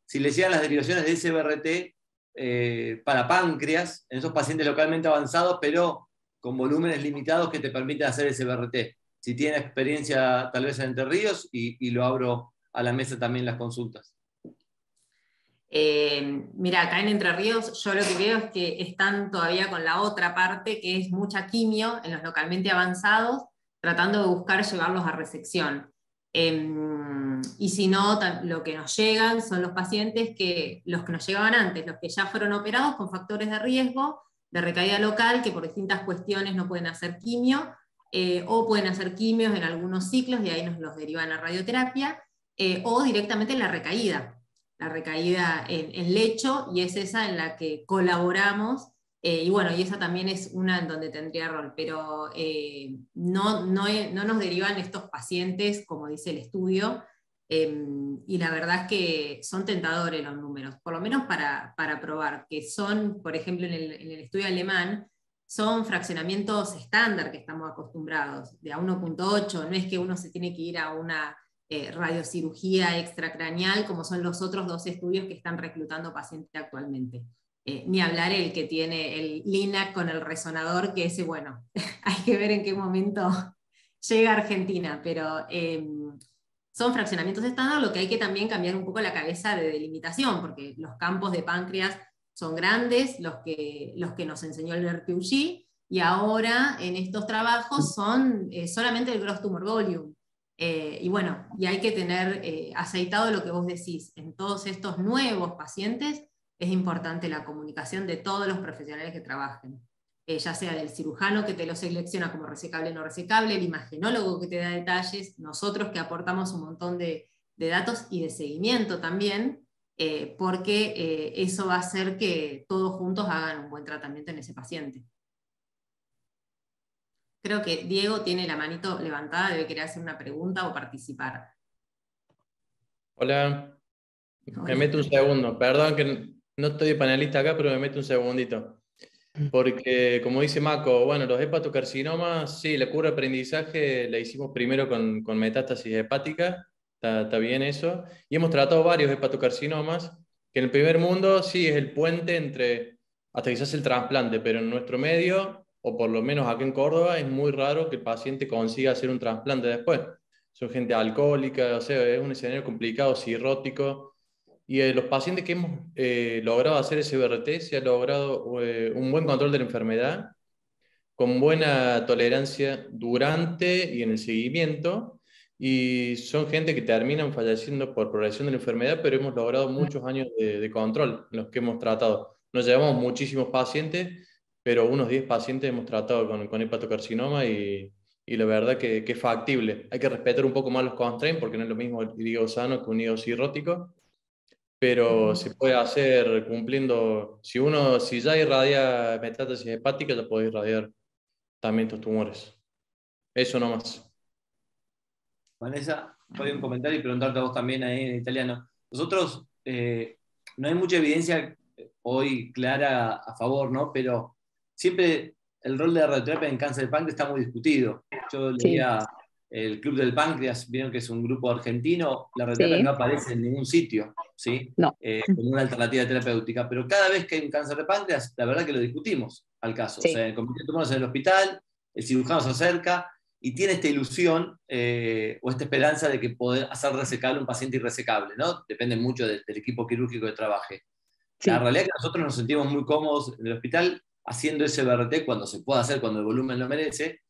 si le llegan las derivaciones de SBRT eh, para páncreas en esos pacientes localmente avanzados, pero con volúmenes limitados que te permiten hacer ese BRT. Si tiene experiencia tal vez en Entre Ríos y, lo abro a la mesa también las consultas. Eh, mira, acá en Entre Ríos yo lo que veo es que están todavía con la otra parte, que es mucha quimio en los localmente avanzados, tratando de buscar llevarlos a resección. Em, y si no, lo que nos llegan son los pacientes que, los que nos llegaban antes, los que ya fueron operados con factores de riesgo, de recaída local que por distintas cuestiones no pueden hacer quimio eh, o pueden hacer quimios en algunos ciclos y ahí nos los derivan a radioterapia eh, o directamente en la recaída, la recaída en, lecho y es esa en la que colaboramos eh, y bueno, y esa también es una en donde tendría rol, pero no, no, no nos derivan estos pacientes, como dice el estudio, Em, y la verdad es que son tentadores los números, por lo menos para, para probar, que son, por ejemplo, en el, en el, estudio alemán, son fraccionamientos estándar que estamos acostumbrados, de a 1.8, no es que uno se tiene que ir a una eh, radiocirugía extracraneal como son los otros dos estudios que están reclutando pacientes actualmente. Eh, ni hablar el que tiene el LINAC con el resonador, que ese, bueno, hay que ver en qué momento llega a Argentina, pero em, son fraccionamientos estándar, lo que hay que también cambiar un poco la cabeza de delimitación, porque los campos de páncreas son grandes, los que, los que nos enseñó el RQG, y ahora en estos trabajos son eh, solamente el gross tumor volume. Eh, y bueno, y hay que tener eh, aceitado lo que vos decís, en todos estos nuevos pacientes es importante la comunicación de todos los profesionales que trabajen. Eh, ya sea del cirujano que te lo selecciona como resecable o no resecable, el imagenólogo que te da detalles, nosotros que aportamos un montón de, datos y de seguimiento también, eh, porque eh, eso va a hacer que todos juntos hagan un buen tratamiento en ese paciente. Creo que Diego tiene la manito levantada, debe querer hacer una pregunta o participar. Hola. Me meto un segundo. Perdón que no estoy panelista acá, pero me meto un segundito. Porque, como dice Maco, bueno, los hepatocarcinomas, sí, la curva de aprendizaje la hicimos primero con, con metástasis hepática, está, bien eso, y hemos tratado varios hepatocarcinomas, que en el primer mundo sí es el puente entre, hasta hace el trasplante, pero en nuestro medio, o por lo menos aquí en Córdoba, es muy raro que el paciente consiga hacer un trasplante después. son gente alcohólica, o sea, es un escenario complicado, cirrótico. Y los pacientes que hemos logrado hacer ese BRT, se ha logrado un buen control de la enfermedad, con buena tolerancia durante y en el seguimiento, y son gente que terminan falleciendo por progresión de la enfermedad, pero hemos logrado muchos años de, control en los que hemos tratado. Nos llevamos muchísimos pacientes, pero unos 10 pacientes hemos tratado con, con hepatocarcinoma y, y la verdad que, que, es factible. Hay que respetar un poco más los constraints porque no es lo mismo el hígado sano que un hígado cirrótico, pero se puede hacer cumpliendo, si uno, si ya irradia metástasis hepática, ya puede irradiar también estos tumores. Eso nomás. Vanessa, voy un comentario y preguntarte a vos también ahí en italiano. Nosotros, eh, no hay mucha evidencia hoy clara a favor, ¿no? Pero siempre el rol de la radioterapia en cáncer de páncreas está muy discutido. Yo leía el Club del Páncreas, vieron que es un grupo argentino, la radioterapia no aparece en ningún sitio, ¿sí? No. Eh, como una alternativa terapéutica, pero cada vez que hay un cáncer de páncreas, la verdad que lo discutimos al caso. O sea, el comité de tumores en el hospital, el cirujano se acerca, y tiene esta ilusión eh, o esta esperanza de que poder hacer resecable un paciente irresecable, ¿no? Depende mucho del equipo quirúrgico que trabaje. La realidad es que nosotros nos sentimos muy cómodos en el hospital haciendo ese BRT cuando se puede hacer, cuando el volumen lo merece.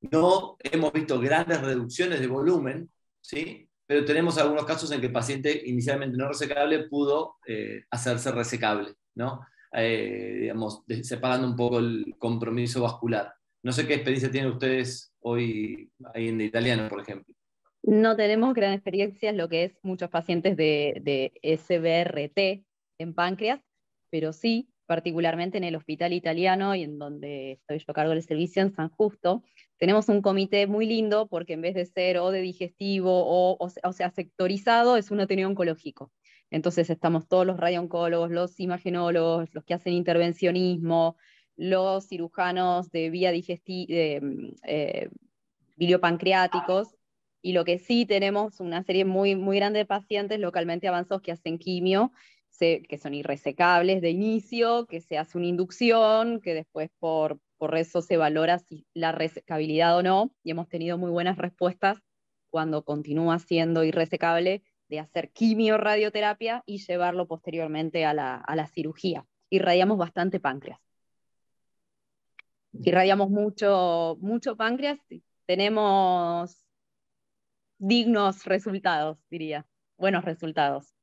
No hemos visto grandes reducciones de volumen, ¿sí? pero tenemos algunos casos en que el paciente inicialmente no resecable pudo eh, hacerse resecable, ¿no? Eh, digamos, separando un poco el compromiso vascular. No sé qué experiencia tienen ustedes hoy ahí en italiano, por ejemplo. No tenemos gran experiencia, lo que es muchos pacientes de, de SBRT en páncreas, pero sí, particularmente en el hospital italiano y en donde estoy yo a cargo del servicio en San Justo, tenemos un comité muy lindo porque en vez de ser o de digestivo o, o, sea sectorizado, es un ateneo oncológico. Entonces estamos todos los radiooncólogos, los imagenólogos, los que hacen intervencionismo, los cirujanos de vía digestiva, mm, eh, biliopancreáticos, y lo que sí tenemos una serie muy, muy grande de pacientes localmente avanzados que hacen quimio, que son irresecables de inicio, que se hace una inducción, que después por, por eso se valora si la resecabilidad o no, y hemos tenido muy buenas respuestas cuando continúa siendo irresecable de hacer quimio radioterapia y llevarlo posteriormente a la, a la cirugía. Irradiamos bastante páncreas irradiamos mucho, mucho páncreas, tenemos dignos resultados, diría, buenos resultados.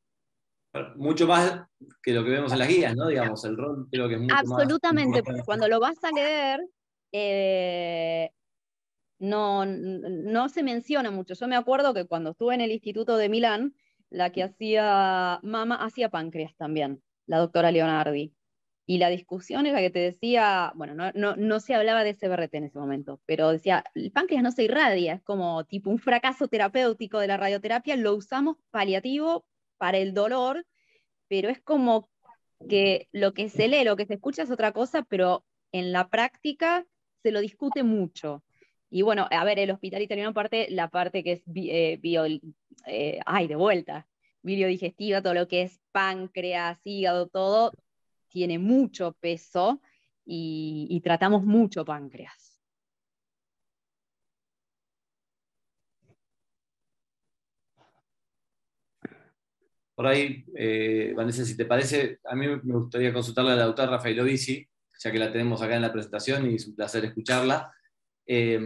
Mucho más que lo que vemos en las guías, ¿no? Digamos, el rol creo que es mucho Absolutamente, cuando lo vas a leer, eh, no, no se menciona mucho. Yo me acuerdo que cuando estuve en el Instituto de Milán, la que hacía mama hacía páncreas también, la doctora Leonardi. Y la discusión era que te decía, bueno, no, no, no, se hablaba de CBRT en ese momento, pero decía, el páncreas no se irradia, es como tipo un fracaso terapéutico de la radioterapia, lo usamos paliativo para el dolor, pero es como que lo que se lee, lo que se escucha es otra cosa, pero en la práctica se lo discute mucho. Y bueno, a ver, el hospital italiano parte, la parte que es eh, bio, eh, ay, de vuelta, biodigestiva, todo lo que es páncreas, hígado, todo, tiene mucho peso y, tratamos mucho páncreas. Por ahí, eh, Vanessa, si te parece, a mí me gustaría consultarle a la doctora Rafaelovici, ya que la tenemos acá en la presentación y es un placer escucharla. Eh,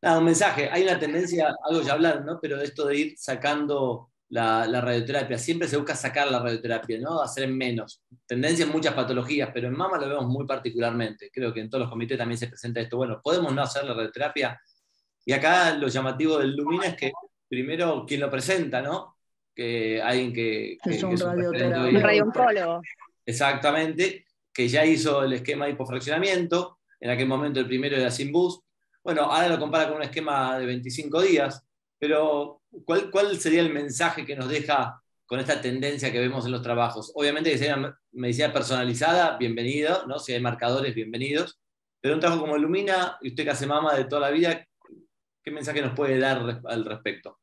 nada, un mensaje. Hay una tendencia, algo ya hablar, ¿no? Pero esto de ir sacando la, radioterapia. Siempre se busca sacar la radioterapia, ¿no? Hacer en menos. Tendencia en muchas patologías, pero en mama lo vemos muy particularmente. Creo que en todos los comités también se presenta esto. Bueno, podemos no hacer la radioterapia. Y acá lo llamativo del Lumina es que primero quien lo presenta, ¿no? Que alguien que, es un, radioncólogo. Exactamente, que ya hizo el esquema de hipofraccionamiento. En aquel momento el primero era sin boost. Bueno, ahora lo compara con un esquema de 25 días, pero ¿cuál, ¿cuál sería el mensaje que nos deja con esta tendencia que vemos en los trabajos? Obviamente que sea medicina personalizada, bienvenido, ¿no? si hay marcadores, bienvenidos, pero un trabajo como Illumina, y usted que hace mama de toda la vida, ¿qué mensaje nos puede dar al respecto?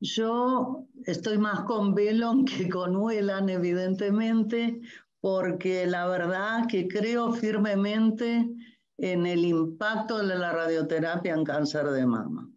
Yo estoy más con Belon que con Uelan, evidentemente, porque la verdad que creo firmemente en el impacto de la radioterapia en cáncer de mama.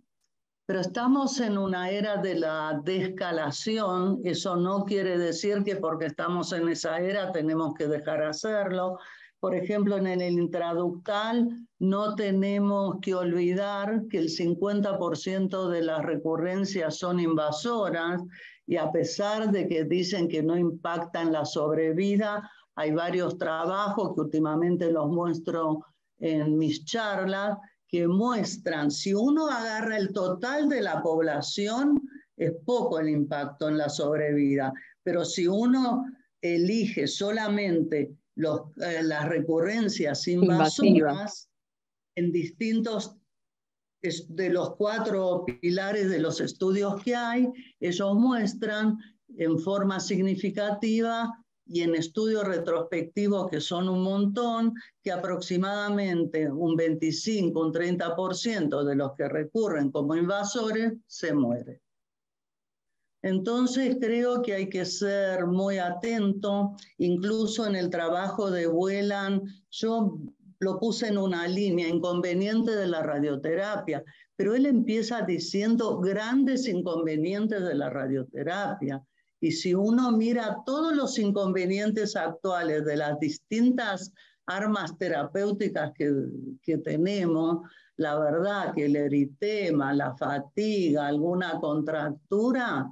Pero estamos en una era de la descalación, eso no quiere decir que porque estamos en esa era tenemos que dejar hacerlo. Por ejemplo, en el intraductal no tenemos que olvidar que el 50% de las recurrencias son invasoras y a pesar de que dicen que no impactan la sobrevida, hay varios trabajos que últimamente los muestro en mis charlas que muestran, si uno agarra el total de la población, es poco el impacto en la sobrevida, pero si uno elige solamente los, eh, las recurrencias invasoras en distintos de los cuatro pilares de los estudios que hay, ellos muestran en forma significativa y en estudios retrospectivos, que son un montón, que aproximadamente un 25, un 30% de los que recurren como invasores se mueren. Entonces creo que hay que ser muy atento, incluso en el trabajo de Vuelan, yo lo puse en una línea, inconveniente de la radioterapia, pero él empieza diciendo grandes inconvenientes de la radioterapia. Y si uno mira todos los inconvenientes actuales de las distintas armas terapéuticas que, que tenemos, la verdad que el eritema, la fatiga, alguna contractura,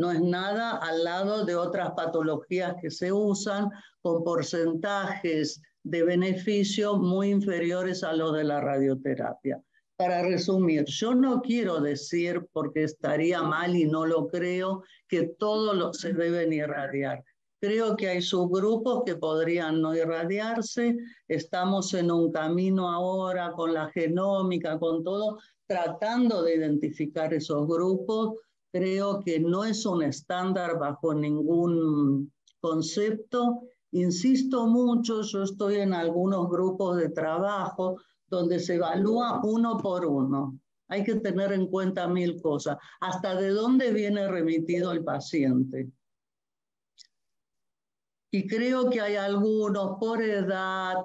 no es nada al lado de otras patologías que se usan con porcentajes de beneficio muy inferiores a los de la radioterapia para resumir, yo no quiero decir, porque estaría mal y no lo creo, que todos se deben irradiar. Creo que hay subgrupos que podrían no irradiarse. Estamos en un camino ahora con la genómica, con todo, tratando de identificar esos grupos. Creo que no es un estándar bajo ningún concepto. Insisto mucho, yo estoy en algunos grupos de trabajo donde se evalúa uno por uno. Hay que tener en cuenta mil cosas. Hasta de dónde viene remitido el paciente. Y creo que hay algunos por edad,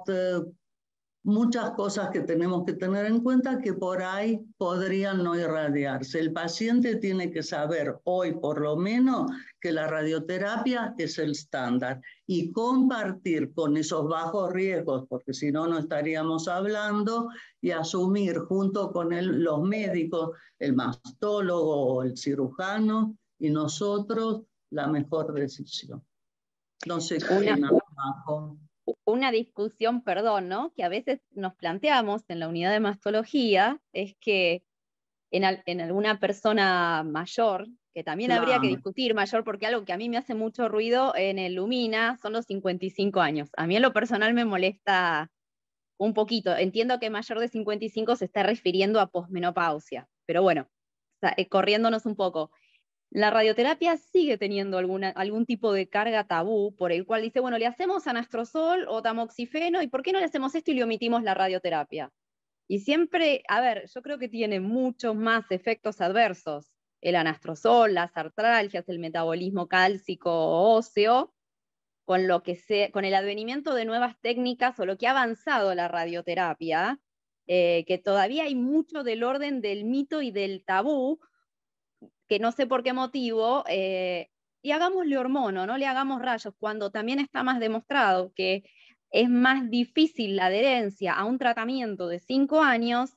muchas cosas que tenemos que tener en cuenta que por ahí podrían no irradiarse. El paciente tiene que saber hoy por lo menos que la radioterapia es el estándar y compartir con esos bajos riesgos, porque si no, no estaríamos hablando, y asumir junto con los médicos, el mastólogo o el cirujano y nosotros la mejor decisión. No sé una discusión, perdón, ¿no? que a veces nos planteamos en la unidad de mastología es que en, alguna persona mayor, que también habría que discutir mayor, porque algo que a mí me hace mucho ruido en el Lumina son los 55 años. A mí en lo personal me molesta un poquito. Entiendo que mayor de 55 se está refiriendo a posmenopausia, pero bueno, eh, corriéndonos un poco la radioterapia sigue teniendo algún tipo de carga tabú por el cual dice, bueno, le hacemos anastrozol o tamoxifeno y ¿por qué no le hacemos esto y le omitimos la radioterapia? Y siempre, a ver, yo creo que tiene muchos más efectos adversos el anastrozol, las artralgias, el metabolismo cálcico óseo, con, lo que se, con el advenimiento de nuevas técnicas o lo que ha avanzado la radioterapia, eh, que todavía hay mucho del orden del mito y del tabú, que no sé por qué motivo, eh, y hagámosle hormono, no le hagamos rayos, cuando también está más demostrado que es más difícil la adherencia a un tratamiento de 5 años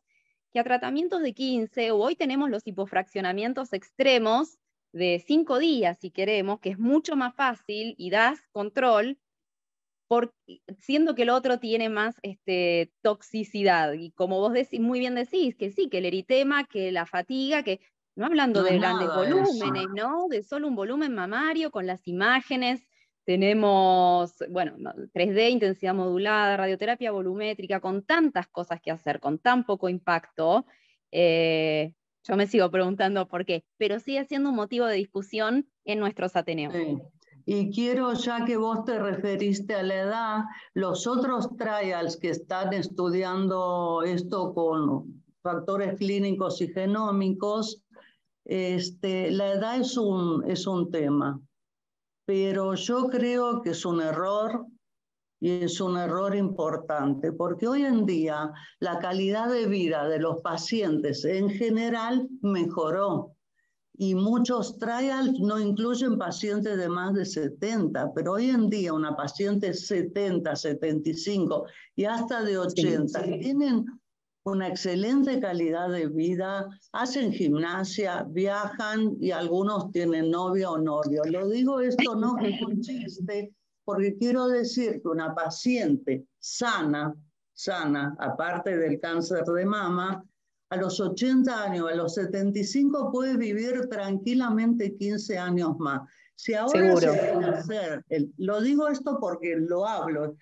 que a tratamientos de 15, o hoy tenemos los hipofraccionamientos extremos de 5 días, si queremos, que es mucho más fácil y das control, por, siendo que el otro tiene más este, toxicidad. Y como vos decís, muy bien decís, que sí, que el eritema, que la fatiga, que no hablando de grandes volúmenes, ¿no? De solo un volumen mamario con las imágenes. Tenemos, bueno, 3D, intensidad modulada, radioterapia volumétrica, con tantas cosas que hacer, con tan poco impacto. Eh, yo me sigo preguntando por qué, pero sigue siendo un motivo de discusión en nuestros Ateneos. Y quiero, ya que vos te referiste a la edad, los otros trials que están estudiando esto con factores clínicos y genómicos, este, la edad es un, es un tema, pero yo creo que es un error y es un error importante, porque hoy en día la calidad de vida de los pacientes en general mejoró y muchos trials no incluyen pacientes de más de 70, pero hoy en día una paciente 70, 75 y hasta de 80 tienen una excelente calidad de vida, hacen gimnasia, viajan y algunos tienen novia o novio. Lo digo esto no es un chiste, porque quiero decir que una paciente sana, sana, aparte del cáncer de mama, a los 80 años, a los 75 puede vivir tranquilamente 15 años más. Si ahora se a hacer, lo digo esto porque lo hablo,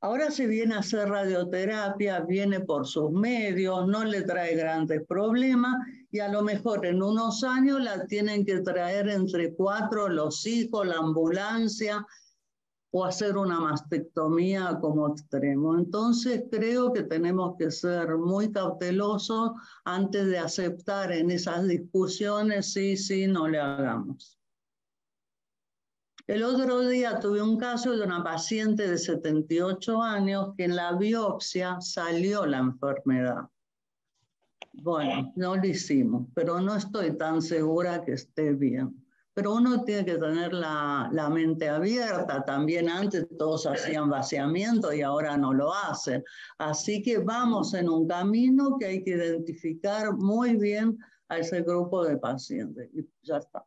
ahora se viene a hacer radioterapia, viene por sus medios, no le trae grandes problemas y a lo mejor en unos años la tienen que traer entre cuatro los hijos, la ambulancia, o hacer una mastectomía como extremo. Entonces creo que tenemos que ser muy cautelosos antes de aceptar en esas discusiones, sí, sí, no le hagamos. El otro día tuve un caso de una paciente de 78 años que en la biopsia salió la enfermedad. Bueno, no lo hicimos, pero no estoy tan segura que esté bien pero uno tiene que tener la, la, mente abierta. También antes todos hacían vaciamiento y ahora no lo hacen. Así que vamos en un camino que hay que identificar muy bien a ese grupo de pacientes. Y ya está.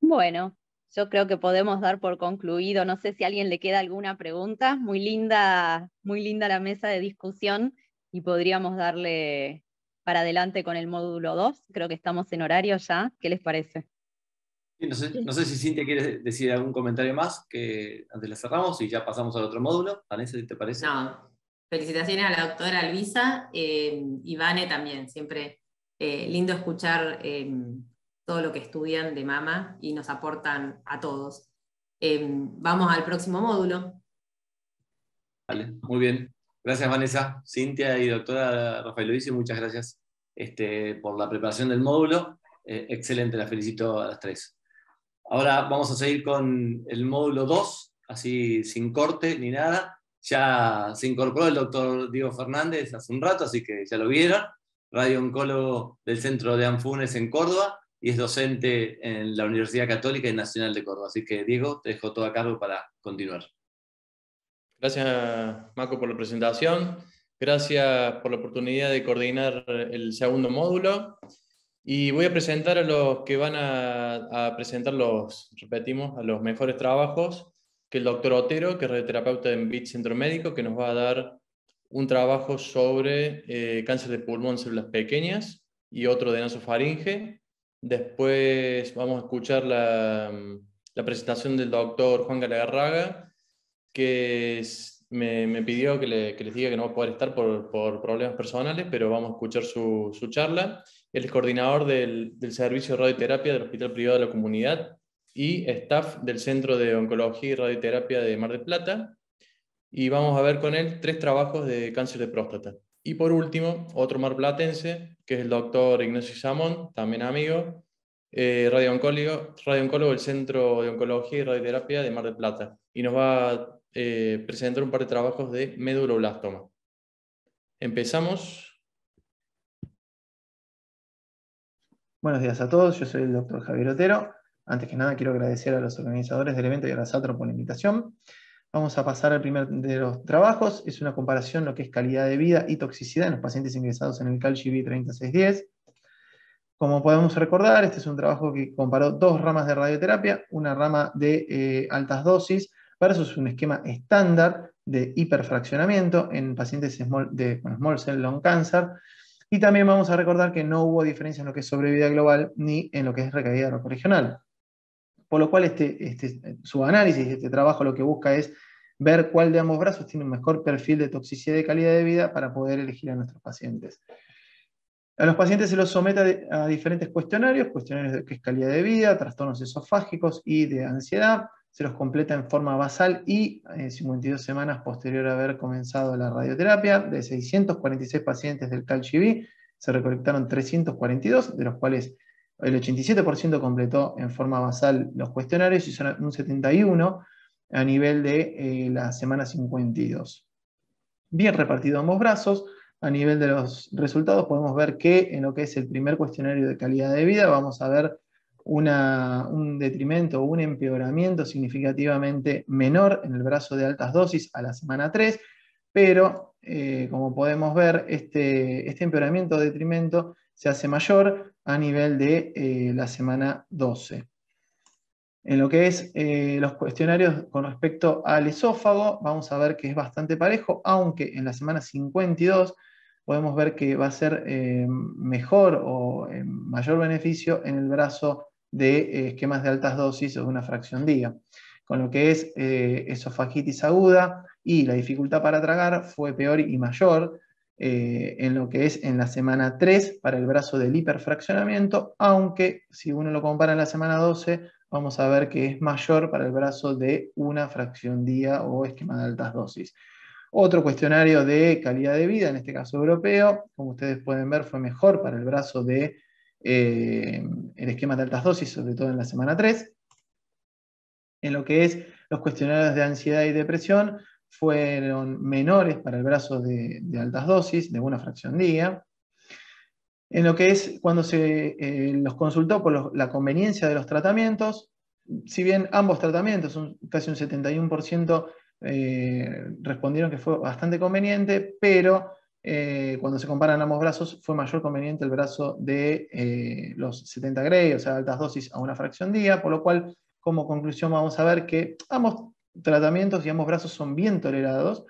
Bueno, yo creo que podemos dar por concluido. No sé si a alguien le queda alguna pregunta. Muy linda, muy linda la mesa de discusión y podríamos darle para adelante con el módulo 2. Creo que estamos en horario ya. ¿Qué les parece? No sé, si Cintia quiere decir algún comentario más que antes la cerramos y ya pasamos al otro módulo. Vanessa, ¿te parece? No, felicitaciones a la doctora Luisa eh, y Vane también. Siempre eh, lindo escuchar eh, todo lo que estudian de mama y nos aportan a todos. vamos al próximo módulo. Vale, muy bien. Gracias, Vanessa. Cintia y doctora Rafael Luis, muchas gracias este, por la preparación del módulo. excelente, la felicito a las tres. Ahora vamos a seguir con el módulo 2, así sin corte ni nada. Ya se incorporó el doctor Diego Fernández hace un rato, así que ya lo vieron. Radio-oncólogo del Centro de Anfunes en Córdoba y es docente en la Universidad Católica y Nacional de Córdoba. Así que, Diego, te dejo todo a cargo para continuar. Gracias, Marco, por la presentación. Gracias por la oportunidad de coordinar el segundo módulo. Y voy a presentar a los que van a, presentar los, repetimos, a los mejores trabajos, que el doctor Otero, que es radioterapeuta en BIT Centro Médico, que nos va a dar un trabajo sobre eh, cáncer de pulmón en células pequeñas y otro de nasofaringe. Después vamos a escuchar la, presentación del doctor Juan Galagarraga, que me, pidió que, le, que, les diga que no va a poder estar por, problemas personales, pero vamos a escuchar su, charla. Él es coordinador del, Servicio de Radioterapia del Hospital Privado de la Comunidad y staff del Centro de Oncología y Radioterapia de Mar del Plata. Y vamos a ver con él tres trabajos de cáncer de próstata. Y por último, otro marplatense, que es el doctor Ignacio Samón, también amigo, eh, radiooncólogo, radiooncólogo del Centro de Oncología y Radioterapia de Mar del Plata. Y nos va a eh, presentar un par de trabajos de meduloblastoma. Empezamos. Buenos días a todos, yo soy el doctor Javier Otero. Antes que nada quiero agradecer a los organizadores del evento y a la SATRO por la invitación. Vamos a pasar al primer de los trabajos, es una comparación lo que es calidad de vida y toxicidad en los pacientes ingresados en el CalGB 3610. Como podemos recordar, este es un trabajo que comparó dos ramas de radioterapia, una rama de eh, altas dosis versus un esquema estándar de hiperfraccionamiento en pacientes de, small cell lung cancer, y también vamos a recordar que no hubo diferencia en lo que es sobrevida global ni en lo que es recaída regional. Por lo cual este, este, su análisis, este trabajo lo que busca es ver cuál de ambos brazos tiene un mejor perfil de toxicidad y calidad de vida para poder elegir a nuestros pacientes. A los pacientes se los somete a diferentes cuestionarios, cuestionarios de qué es calidad de vida, trastornos esofágicos y de ansiedad, se los completa en forma basal y en 52 semanas posterior a haber comenzado la radioterapia. De 646 pacientes del CalGB se recolectaron 342, de los cuales el 87% completó en forma basal los cuestionarios y son un 71 a nivel de la semana 52. Bien repartido ambos brazos, a nivel de los resultados podemos ver que en lo que es el primer cuestionario de calidad de vida vamos a ver un detrimento o un empeoramiento significativamente menor en el brazo de altas dosis a la semana 3, pero eh, como podemos ver, este, este, empeoramiento o detrimento se hace mayor a nivel de eh, la semana 12. En lo que es eh, los cuestionarios con respecto al esófago, vamos a ver que es bastante parejo, aunque en la semana 52 podemos ver que va a ser eh, mejor o mayor beneficio en el brazo de esquemas de altas dosis o de una fracción día. Con lo que es esofagitis aguda y la dificultad para tragar fue peor y mayor en lo que es en la semana 3 para el brazo del hiperfraccionamiento, aunque si uno lo compara en la semana 12, vamos a ver que es mayor para el brazo de una fracción día o esquema de altas dosis. Otro cuestionario de calidad de vida, en este caso europeo, como ustedes pueden ver, fue mejor para el brazo de eh, el esquema de altas dosis, sobre todo en la semana 3. En lo que es los cuestionarios de ansiedad y depresión, fueron menores para el brazo de, altas dosis, de una fracción día. En lo que es cuando se eh, los consultó por la conveniencia de los tratamientos, si bien ambos tratamientos, son casi un 71% eh, respondieron que fue bastante conveniente, pero eh, cuando se comparan ambos brazos fue mayor conveniente el brazo de los 70 Gray, o sea, altas dosis a una fracción día, por lo cual como conclusión vamos a ver que ambos tratamientos y ambos brazos son bien tolerados.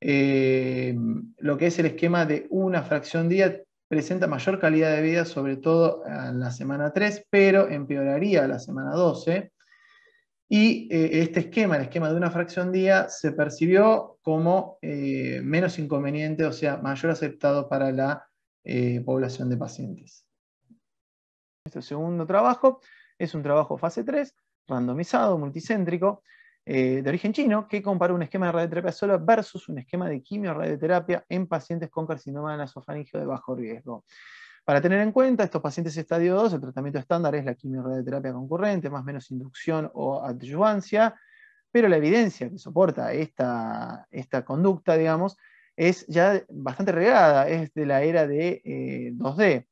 lo que es el esquema de una fracción día presenta mayor calidad de vida, sobre todo en la semana 3, pero empeoraría la semana 12. Y eh, este esquema, el esquema de una fracción día, se percibió como eh, menos inconveniente, o sea, mayor aceptado para la eh, población de pacientes. Nuestro segundo trabajo es un trabajo fase 3, randomizado, multicéntrico, de origen chino, que comparó un esquema de radioterapia sola versus un esquema de quimio-radioterapia en pacientes con carcinoma nasofaringeo de bajo riesgo. Para tener en cuenta, estos pacientes estadio 2, el tratamiento estándar es la quimio-radioterapia concurrente, más o menos inducción o adyuvancia, pero la evidencia que soporta esta, esta conducta, digamos, es ya bastante regada, es de la era de 2D. Eh,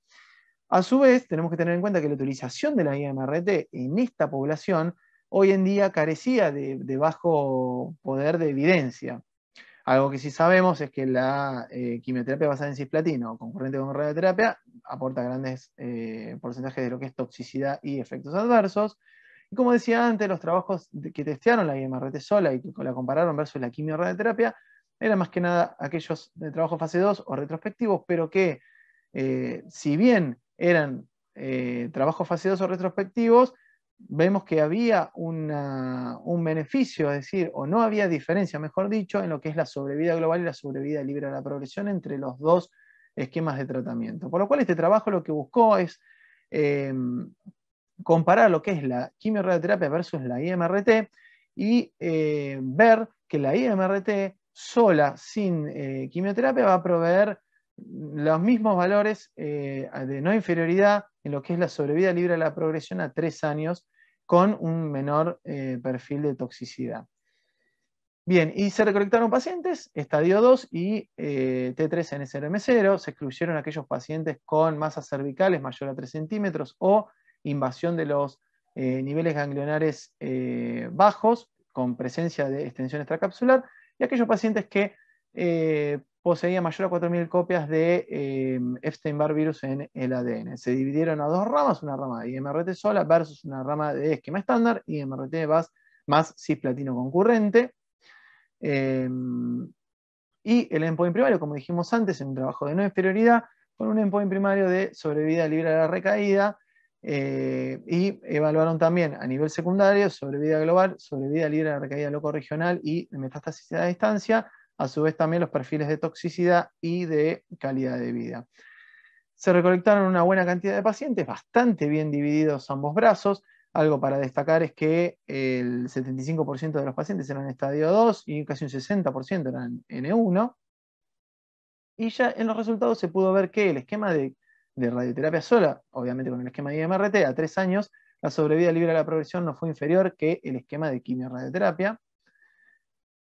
a su vez, tenemos que tener en cuenta que la utilización de la IMRT en esta población hoy en día carecía de bajo poder de evidencia. Algo que sí sabemos es que la eh, quimioterapia basada en cisplatino, concurrente con radioterapia, aporta grandes eh, porcentajes de lo que es toxicidad y efectos adversos. Y como decía antes, los trabajos que testearon la IMRT sola y que la compararon versus la quimioradioterapia eran más que nada aquellos de trabajo fase 2 o retrospectivos, pero que eh, si bien eran trabajos fase 2 o retrospectivos, vemos que había un beneficio, es decir, o no había diferencia, mejor dicho, en lo que es la sobrevida global y la sobrevida libre a la progresión entre los dos esquemas de tratamiento. Por lo cual este trabajo lo que buscó es eh, comparar lo que es la quimioradioterapia versus la IMRT y eh, ver que la IMRT sola, sin eh, quimioterapia, va a proveer los mismos valores de no inferioridad en lo que es la sobrevida libre a la progresión a tres años con un menor eh, perfil de toxicidad. Bien, y se recolectaron pacientes, estadio 2 y eh, T3 en SRM0, se excluyeron aquellos pacientes con masas cervicales mayor a 3 centímetros o invasión de los eh, niveles ganglionares bajos con presencia de extensión extracapsular y aquellos pacientes que poseía mayor a 4.000 copias de eh, Epstein-Barr virus en el ADN. Se dividieron a dos ramas, una rama de IMRT sola versus una rama de esquema estándar, IMRT más, más cisplatino concurrente. Em, y el endpoint primario, como dijimos antes, en un trabajo de no inferioridad, con un endpoint primario de sobrevida libre a la recaída, eh, y evaluaron también a nivel secundario sobrevida global, sobrevida libre a la recaída loco regional y metástasis a distancia, a su vez también los perfiles de toxicidad y de calidad de vida. Se recolectaron una buena cantidad de pacientes, bastante bien divididos ambos brazos. Algo para destacar es que el 75% de los pacientes eran en estadio 2 y casi un 60% eran N1. Y ya en los resultados se pudo ver que el esquema de, de radioterapia sola, obviamente con el esquema de IMRT, a tres años, la sobrevida libre a la progresión no fue inferior que el esquema de quimio-radioterapia.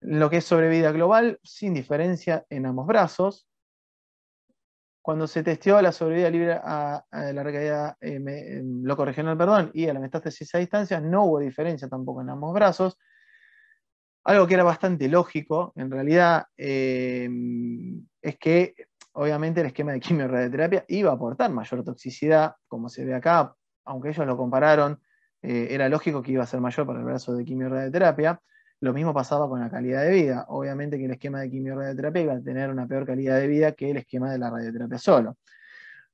Lo que es sobrevida global, sin diferencia en ambos brazos. Cuando se testeó la sobrevida libre a, la recaída eh, loco regional perdón, y a la metástasis a distancia, no hubo diferencia tampoco en ambos brazos. Algo que era bastante lógico, en realidad, eh, es que obviamente el esquema de quimio-radioterapia iba a aportar mayor toxicidad, como se ve acá, aunque ellos lo compararon, eh, era lógico que iba a ser mayor para el brazo de quimio-radioterapia. Lo mismo pasaba con la calidad de vida. Obviamente que el esquema de quimio-radioterapia iba a tener una peor calidad de vida que el esquema de la radioterapia solo.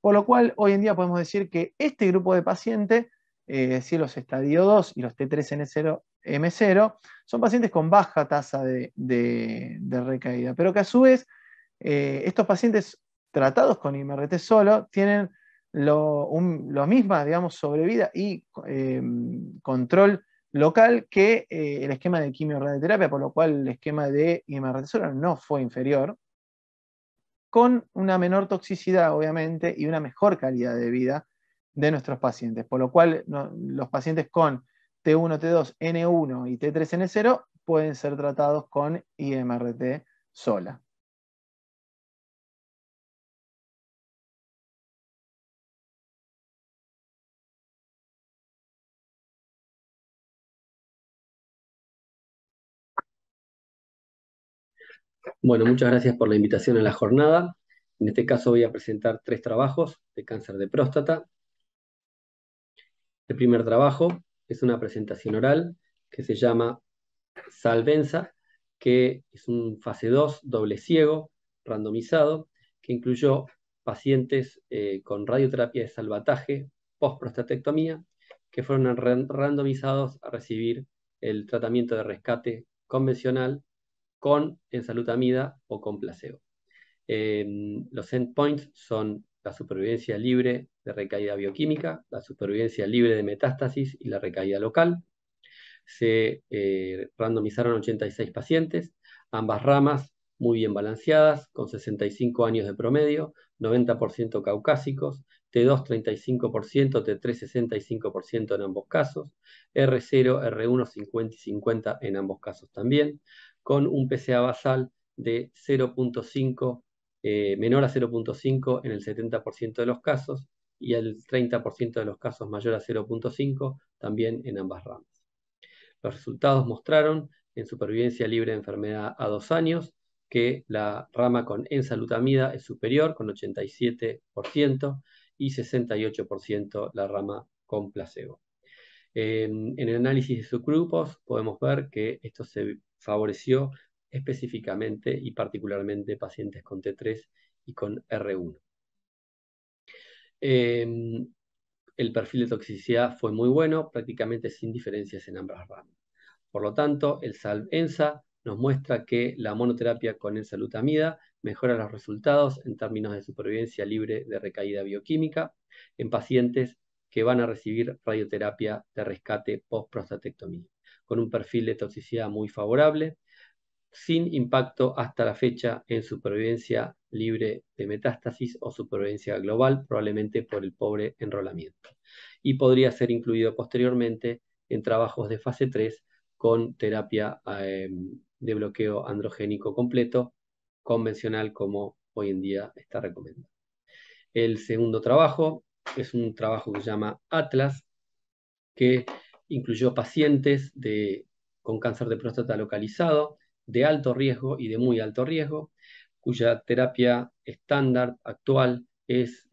Por lo cual, hoy en día podemos decir que este grupo de pacientes, es decir, los estadio 2 y los T3N0 M0, son pacientes con baja tasa de, recaída, pero que a su vez eh, estos pacientes tratados con IMRT solo tienen lo, misma, digamos, sobrevida y eh, control local que eh, el esquema de quimio-radioterapia, por lo cual el esquema de IMRT solo no fue inferior, con una menor toxicidad, obviamente, y una mejor calidad de vida de nuestros pacientes, por lo cual los pacientes con T1, T2, N1 y T3, N0 pueden ser tratados con IMRT sola. Bueno, muchas gracias por la invitación a la jornada. En este caso voy a presentar tres trabajos de cáncer de próstata. El primer trabajo es una presentación oral que se llama Salvenza, que es un fase 2 doble ciego, randomizado, que incluyó pacientes eh, con radioterapia de salvataje post-prostatectomía, que fueron randomizados a recibir el tratamiento de rescate convencional con ensalutamida o con placebo. Em, los endpoints son la supervivencia libre de recaída bioquímica, la supervivencia libre de metástasis y la recaída local. Se eh, randomizaron 86 pacientes, ambas ramas muy bien balanceadas, con 65 años de promedio, 90% caucásicos, T2 35%, T3 65% en ambos casos, R0, R1 50 y 50 en ambos casos también, con un PCA basal de 0.5, eh, menor a 0.5 en el 70% de los casos y el 30% de los casos mayor a 0.5 también en ambas ramas. Los resultados mostraron en supervivencia libre de enfermedad a dos años que la rama con ensalutamida es superior con 87% y 68% la rama con placebo. En, en el análisis de subgrupos podemos ver que esto se favoreció específicamente y particularmente pacientes con T3 y con R1. Em, el perfil de toxicidad fue muy bueno, prácticamente sin diferencias en ambas ramas. Por lo tanto, el SALV-ENSA nos muestra que la monoterapia con ensalutamida mejora los resultados en términos de supervivencia libre de recaída bioquímica en pacientes que van a recibir radioterapia de rescate post-prostatectomía con un perfil de toxicidad muy favorable, sin impacto hasta la fecha en supervivencia libre de metástasis o supervivencia global, probablemente por el pobre enrolamiento. Y podría ser incluido posteriormente en trabajos de fase 3 con terapia em, de bloqueo androgénico completo, convencional como hoy en día está recomendado. El segundo trabajo es un trabajo que se llama Atlas, que incluyó pacientes con cáncer de próstata localizado, de alto riesgo y de muy alto riesgo, cuya terapia estándar actual es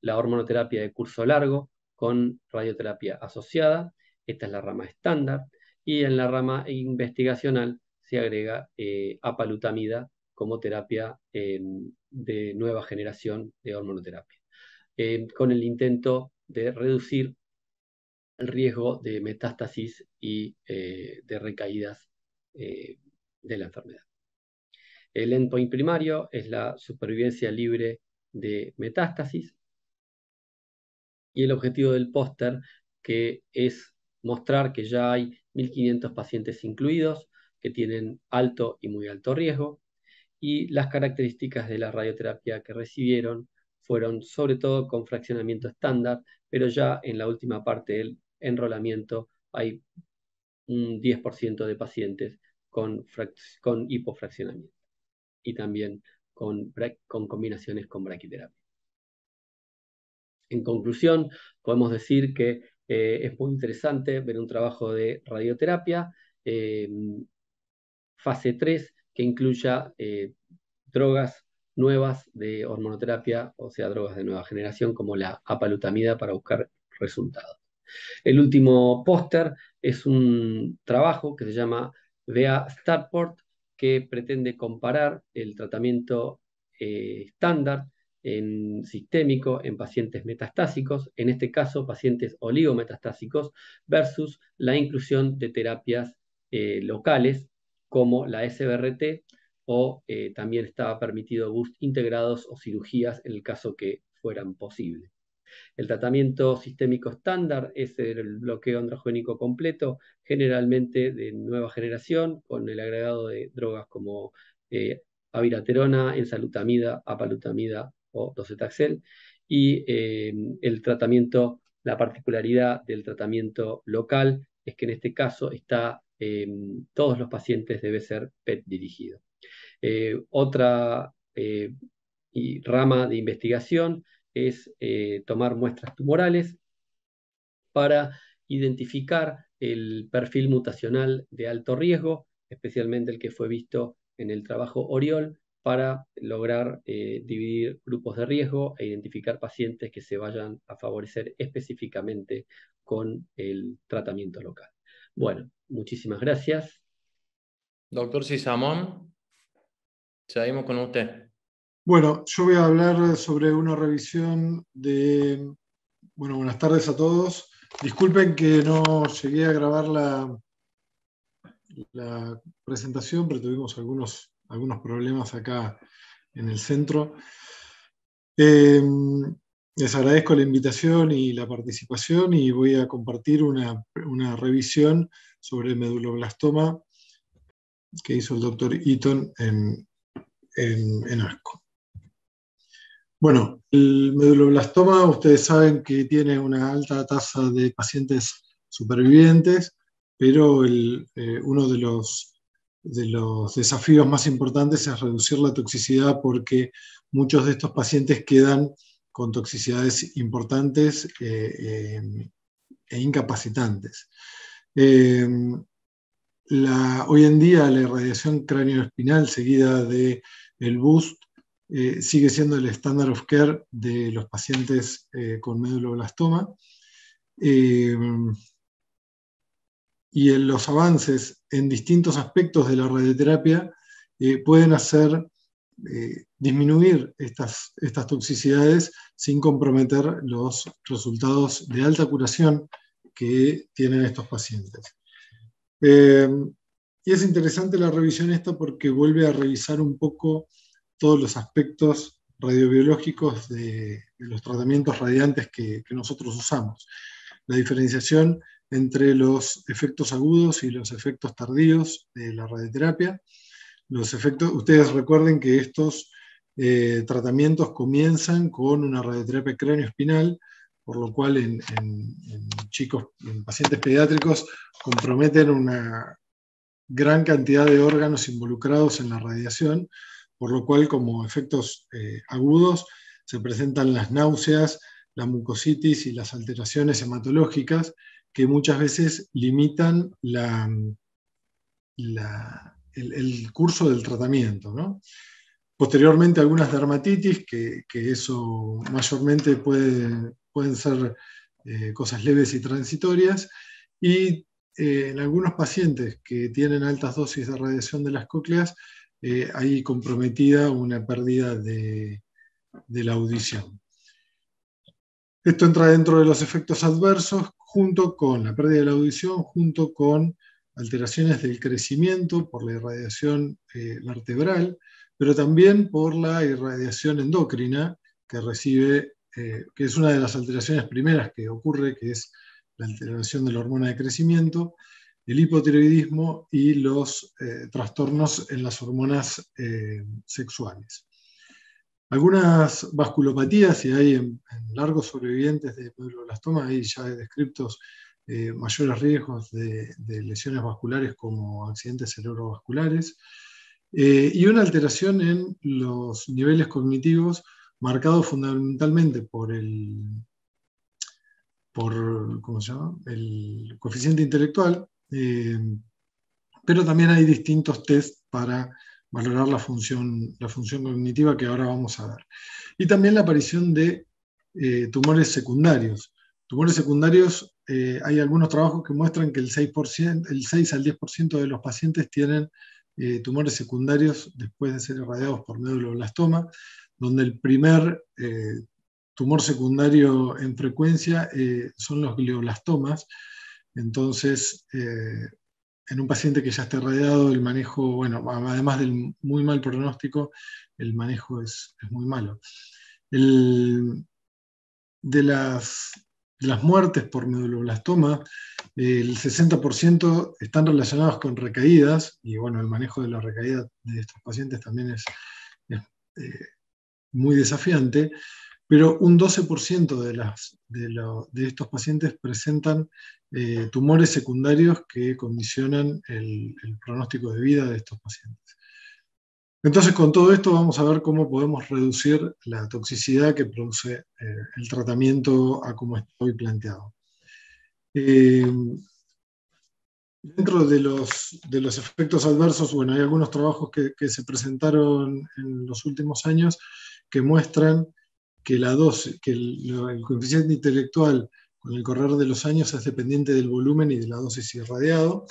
la hormonoterapia de curso largo con radioterapia asociada. Esta es la rama estándar. Y en la rama investigacional se agrega eh, apalutamida como terapia em, de nueva generación de hormonoterapia, em, con el intento de reducir el riesgo de metástasis y eh, de recaídas eh, de la enfermedad. El endpoint primario es la supervivencia libre de metástasis y el objetivo del póster que es mostrar que ya hay 1.500 pacientes incluidos que tienen alto y muy alto riesgo y las características de la radioterapia que recibieron fueron sobre todo con fraccionamiento estándar, pero ya en la última parte del enrolamiento hay un 10% de pacientes con, hipofraccionamiento y también con, combinaciones con braquiterapia. En conclusión, podemos decir que eh, es muy interesante ver un trabajo de radioterapia, eh, fase 3, que incluya eh, drogas nuevas de hormonoterapia, o sea, drogas de nueva generación como la apalutamida para buscar resultados. El último póster es un trabajo que se llama VA Starport, que pretende comparar el tratamiento estándar en sistémico en pacientes metastásicos, en este caso pacientes oligometastásicos, versus la inclusión de terapias eh, locales como la SBRT o eh, también estaba permitido boost integrados o cirugías en el caso que fueran posibles. El tratamiento sistémico estándar es el bloqueo androgénico completo, generalmente de nueva generación, con el agregado de drogas como eh, aviraterona, ensalutamida, apalutamida o docetaxel, y eh, el tratamiento, la particularidad del tratamiento local es que en este caso está, eh, todos los pacientes debe ser PET dirigido. Eh, otra y rama de investigación es tomar muestras tumorales para identificar el perfil mutacional de alto riesgo, especialmente el que fue visto en el trabajo Oriol, para lograr eh, dividir grupos de riesgo e identificar pacientes que se vayan a favorecer específicamente con el tratamiento local. Bueno, muchísimas gracias. Doctor Cisamón, seguimos con usted. Bueno, yo voy a hablar sobre una revisión de... Bueno, buenas tardes a todos. Disculpen que no llegué a grabar la, presentación, pero tuvimos algunos algunos problemas acá en el centro. Em, les agradezco la invitación y la participación y voy a compartir una, revisión sobre el meduloblastoma que hizo el doctor Eaton en, en, ASCO. Bueno, el meduloblastoma, ustedes saben que tiene una alta tasa de pacientes supervivientes, pero eh, uno de los de desafíos más importantes es reducir la toxicidad porque muchos de estos pacientes quedan con toxicidades importantes eh, eh, e incapacitantes. Hoy en día la irradiación cráneoespinal seguida del el BOOST sigue siendo el estándar of care de los pacientes con meduloblastoma y en los avances en distintos aspectos de la radioterapia eh, pueden hacer eh, disminuir estas, estas toxicidades sin comprometer los resultados de alta curación que tienen estos pacientes. Eh, y es interesante la revisión esta porque vuelve a revisar un poco todos los aspectos radiobiológicos de, los tratamientos radiantes que, nosotros usamos. La diferenciación entre los efectos agudos y los efectos tardíos de la radioterapia. Los efectos, ustedes recuerden que estos eh, tratamientos comienzan con una radioterapia espinal, por lo cual en, chicos, en pacientes pediátricos, comprometen una gran cantidad de órganos involucrados en la radiación, por lo cual como efectos eh, agudos se presentan las náuseas, la mucositis y las alteraciones hematológicas, que muchas veces limitan el, curso del tratamiento. Posteriormente algunas dermatitis, que, eso mayormente puede, pueden ser eh, cosas leves y transitorias, y eh, en algunos pacientes que tienen altas dosis de radiación de las cócleas, eh, comprometida una pérdida de la audición. Esto entra dentro de los efectos adversos junto con la pérdida de la audición, junto con alteraciones del crecimiento por la irradiación eh, vertebral, pero también por la irradiación endocrina que recibe, eh, que es una de las alteraciones primeras que ocurre, que es la alteración de la hormona de crecimiento, el hipotiroidismo y los eh, trastornos en las hormonas sexuales. Algunas vasculopatías, y hay en, largos sobrevivientes de meduloblastoma, hay ya descriptos mayores riesgos de, lesiones vasculares como accidentes cerebrovasculares, y una alteración en los niveles cognitivos marcados fundamentalmente por el, por, ¿cómo se llama? el coeficiente intelectual, pero también hay distintos test para valorar la función, la función cognitiva que ahora vamos a ver. Y también la aparición de eh, tumores secundarios. Tumores secundarios, eh, hay algunos trabajos que muestran que el 6%, el 6 al 10% de los pacientes tienen eh, tumores secundarios después de ser irradiados por medulloblastoma, donde el primer tumor secundario en frecuencia son los glioblastomas. Entonces, en un paciente que ya está radiado, el manejo, bueno, además del muy mal pronóstico, el manejo es, muy malo. de, las, las, muertes por meduloblastoma, el 60% están relacionados con recaídas, y bueno, el manejo de la recaída de estos pacientes también es, eh, muy desafiante pero un 12% de, las, de, estos pacientes presentan eh, tumores secundarios que condicionan el, pronóstico de vida de estos pacientes. Entonces, con todo esto vamos a ver cómo podemos reducir la toxicidad que produce eh, el tratamiento a como está hoy planteado. Eh, dentro de los, de los, efectos adversos, bueno, hay algunos trabajos que, se presentaron en los últimos años que muestran que, la dosis, que el, coeficiente intelectual con el correr de los años es dependiente del volumen y de la dosis irradiado,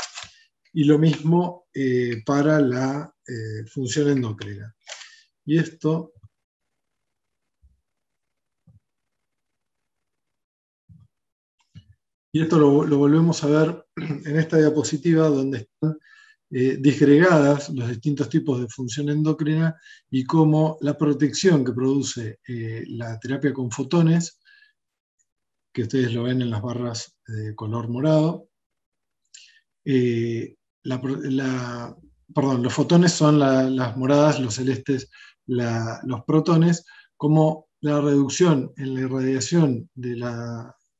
y lo mismo eh, para la eh, función endocrina. Y esto Y esto lo, volvemos a ver en esta diapositiva donde están eh, disgregadas los distintos tipos de función endocrina y cómo la protección que produce la terapia con fotones, que ustedes lo ven en las barras de color morado, eh, perdón, los fotones son las moradas, los celestes, los protones, como la reducción en la irradiación de,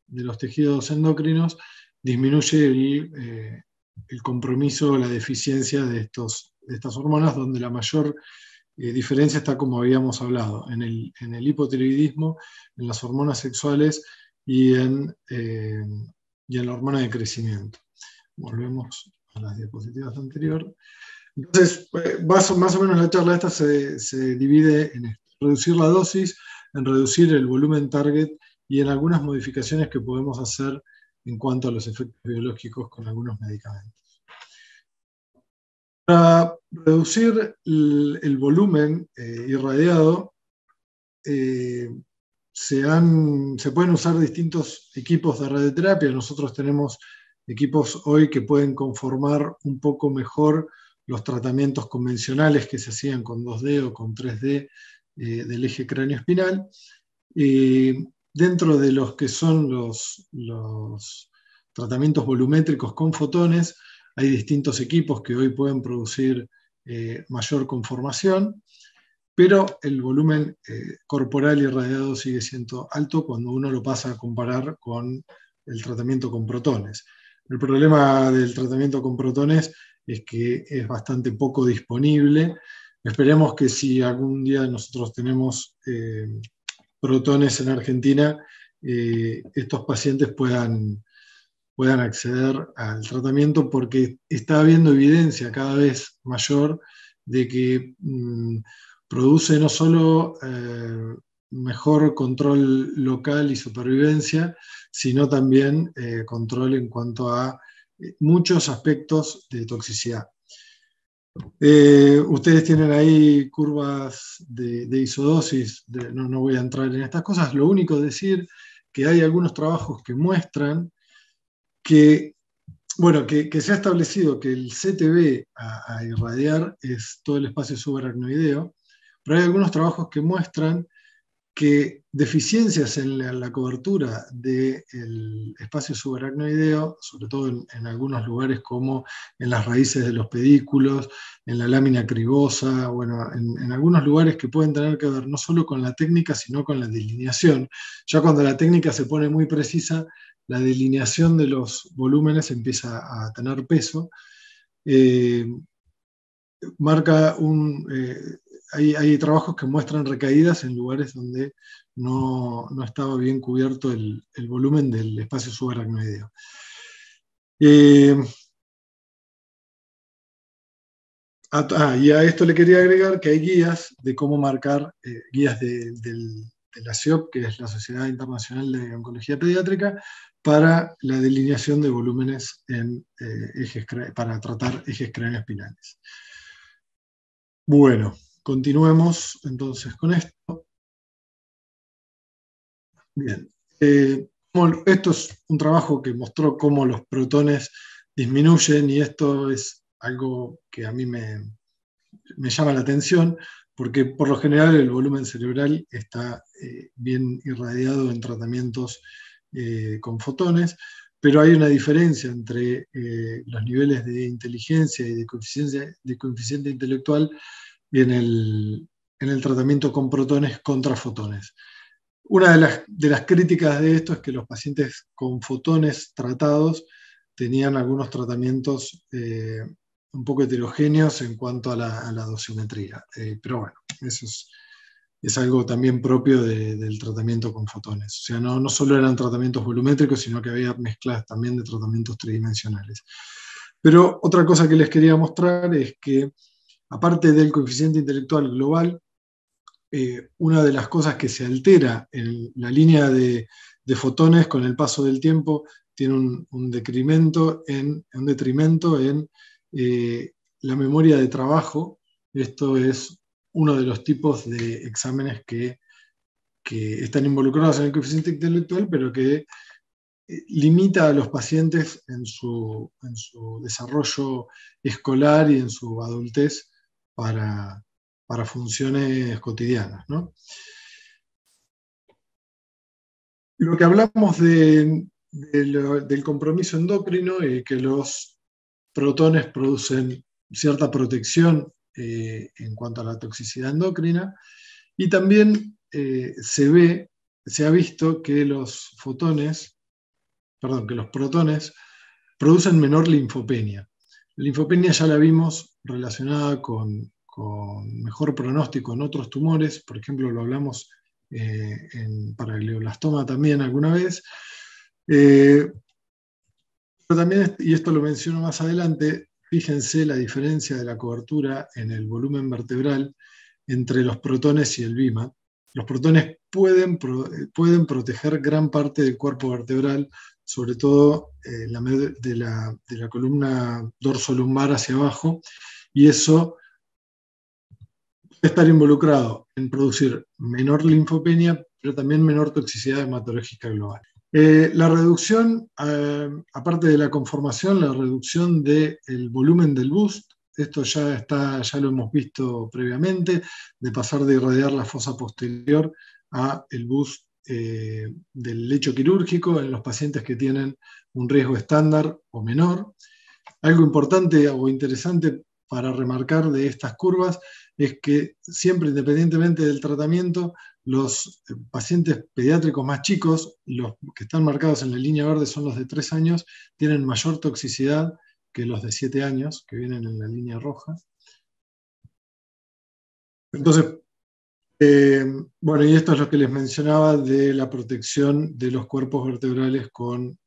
los tejidos endocrinos disminuye el, el compromiso o la deficiencia de, estas hormonas, donde la mayor eh, diferencia está, como habíamos hablado, en el, en el, hipotiroidismo, en las hormonas sexuales y en, eh, y en la hormona de crecimiento. Volvemos a las diapositivas anteriores. Entonces, eh, más, o menos la charla esta se, se divide en reducir la dosis, en reducir el volumen target y en algunas modificaciones que podemos hacer en cuanto a los efectos biológicos con algunos medicamentos. Para reducir el, volumen eh, irradiado, se, pueden usar distintos equipos de radioterapia. Nosotros tenemos equipos hoy que pueden conformar un poco mejor los tratamientos convencionales que se hacían con 2D o con 3D eh, del eje cráneo espinal dentro de los que son los, tratamientos volumétricos con fotones, hay distintos equipos que hoy pueden producir eh, mayor conformación, pero el volumen eh, corporal irradiado sigue siendo alto cuando uno lo pasa a comparar con el tratamiento con protones. El problema del tratamiento con protones es que es bastante poco disponible. Esperemos que si algún día nosotros tenemos eh, protones en Argentina, eh, estos pacientes puedan, puedan acceder al tratamiento porque está habiendo evidencia cada vez mayor de que mm, produce no solo eh, mejor control local y supervivencia, sino también eh, control en cuanto a muchos aspectos de toxicidad. Eh, ustedes tienen ahí curvas de, isodosis, no, voy a entrar en estas cosas, lo único decir que hay algunos trabajos que muestran que, bueno, que, se ha establecido que el CTB a, irradiar es todo el espacio subaracnoideo, pero hay algunos trabajos que muestran que deficiencias en la, cobertura del espacio subaracnoideo, sobre todo en, algunos lugares como en las raíces de los pedículos, en la lámina cribosa, bueno, en, algunos lugares que pueden tener que ver no solo con la técnica, sino con la delineación. Ya cuando la técnica se pone muy precisa, la delineación de los volúmenes empieza a tener peso. Eh, marca un, eh, hay, trabajos que muestran recaídas en lugares donde no, estaba bien cubierto el, volumen del espacio subaracnoideo. Eh, ah, y a esto le quería agregar que hay guías de cómo marcar, eh, guías de, la SIOP, que es la Sociedad Internacional de Oncología Pediátrica, para la delineación de volúmenes en, eh, ejes, para tratar ejes craneoespinales. Bueno, Continuemos entonces con esto. Bien. Eh, esto es un trabajo que mostró cómo los protones disminuyen y esto es algo que a mí me, llama la atención porque por lo general el volumen cerebral está eh, bien irradiado en tratamientos eh, con fotones, pero hay una diferencia entre los niveles de inteligencia y de coeficiente, de coeficiente intelectual en el, en el tratamiento con protones contra fotones. Una de las, de las, críticas de esto es que los pacientes con fotones tratados tenían algunos tratamientos eh, un poco heterogéneos en cuanto a la, dosimetría. Eh, pero bueno, eso es, es algo también propio del tratamiento con fotones. O sea, no, no solo eran tratamientos volumétricos, sino que había mezclas también de tratamientos tridimensionales. Pero otra cosa que les quería mostrar es que aparte del coeficiente intelectual global, eh, una de las cosas que se altera en la línea de, fotones con el paso del tiempo tiene un, decremento en, un detrimento en eh, la memoria de trabajo. Esto es uno de los tipos de exámenes que, están involucrados en el coeficiente intelectual, pero que eh, limita a los pacientes en su, en su desarrollo escolar y en su adultez para, funciones cotidianas. Lo que hablamos del compromiso endocrino y que los protones producen cierta protección eh, en cuanto a la toxicidad endocrina, y también eh, se ve, se ha visto que los fotones, perdón, que los protones producen menor linfopenia. La linfopenia ya la vimos relacionada con, mejor pronóstico en otros tumores, por ejemplo, lo hablamos eh, para el glioblastoma también alguna vez. Eh, pero también, y esto lo menciono más adelante, fíjense la diferencia de la cobertura en el volumen vertebral entre los protones y el BIMA. Los protones pueden, pueden proteger gran parte del cuerpo vertebral, sobre todo eh, de, la, de, la, columna dorso-lumbar hacia abajo, y eso puede estar involucrado en producir menor linfopenia, pero también menor toxicidad hematológica global. Eh, la reducción, eh, aparte de la conformación, la reducción del volumen del boost, esto ya, está, ya lo hemos visto previamente, de pasar de irradiar la fosa posterior a el boost eh, del lecho quirúrgico en los pacientes que tienen un riesgo estándar o menor. Algo importante o interesante para remarcar de estas curvas es que siempre, independientemente del tratamiento, los eh, pacientes pediátricos más chicos, los que están marcados en la línea verde son los de 3 años, tienen mayor toxicidad que los de 7 años, que vienen en la línea roja. Entonces, eh, bueno, y esto es lo que les mencionaba de la protección de los cuerpos vertebrales con,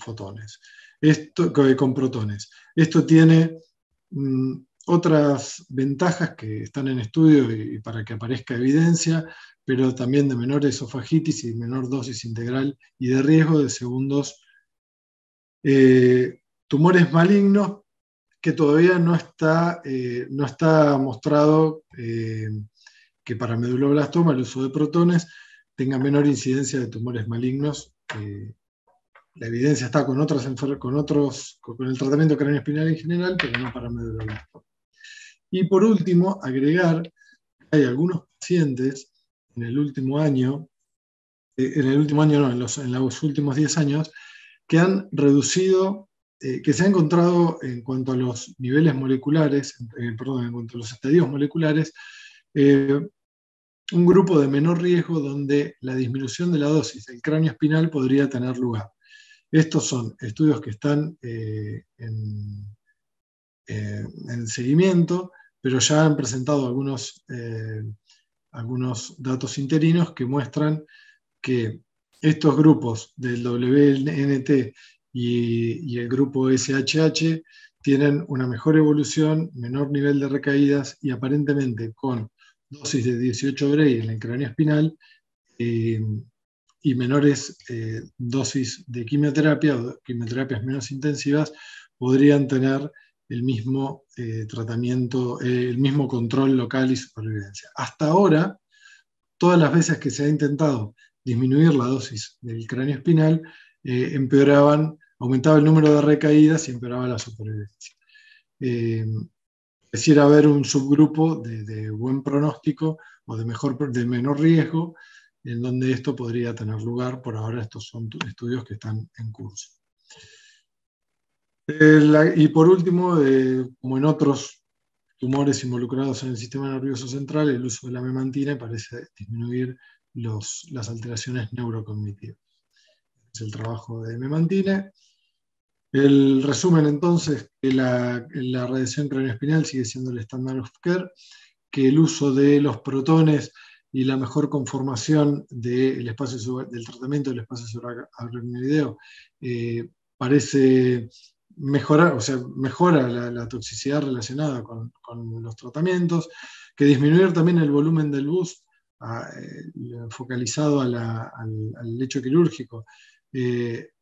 fotones, esto, con protones. Esto tiene mm, otras ventajas que están en estudio y, para que aparezca evidencia, pero también de menor esofagitis y menor dosis integral y de riesgo de segundos eh, tumores malignos que todavía no está, eh, no está mostrado que para meduloblastoma el uso de protones tenga menor incidencia de tumores malignos. la evidencia está con, otras con, otros, con el tratamiento espinal en general, pero no para meduloblastoma. Y por último, agregar que hay algunos pacientes en el último año, eh, en el último año no, en los, en los últimos 10 años, que han reducido, eh, que se ha encontrado en cuanto a los niveles moleculares, perdón, en cuanto a los estadios moleculares, un grupo de menor riesgo donde la disminución de la dosis del cráneo espinal podría tener lugar. Estos son estudios que están en, en, seguimiento, pero ya han presentado algunos, algunos datos interinos que muestran que estos grupos del WNT y, el grupo SHH tienen una mejor evolución, menor nivel de recaídas y aparentemente con dosis de 18 Gray en el cráneo espinal eh, y menores eh, dosis de quimioterapia o quimioterapias menos intensivas podrían tener el mismo eh, tratamiento, el mismo control local y supervivencia. Hasta ahora, todas las veces que se ha intentado disminuir la dosis del cráneo espinal, empeoraban, aumentaba el número de recaídas y empeoraba la supervivencia. Quisiera haber un subgrupo de, buen pronóstico o de, mejor, de menor riesgo en donde esto podría tener lugar. Por ahora estos son estudios que están en curso. Eh, y por último, eh, como en otros tumores involucrados en el sistema nervioso central, el uso de la memantina parece disminuir las alteraciones neurocognitivas. Es el trabajo de memantina. El resumen entonces, que la, la radiación craneoespinal sigue siendo el estándar of care, que el uso de los protones y la mejor conformación del, espacio, del tratamiento del espacio subaracnoideo eh, parece mejorar, o sea, mejora la, toxicidad relacionada con, los tratamientos, que disminuir también el volumen del bus eh, focalizado al, lecho quirúrgico. Eh,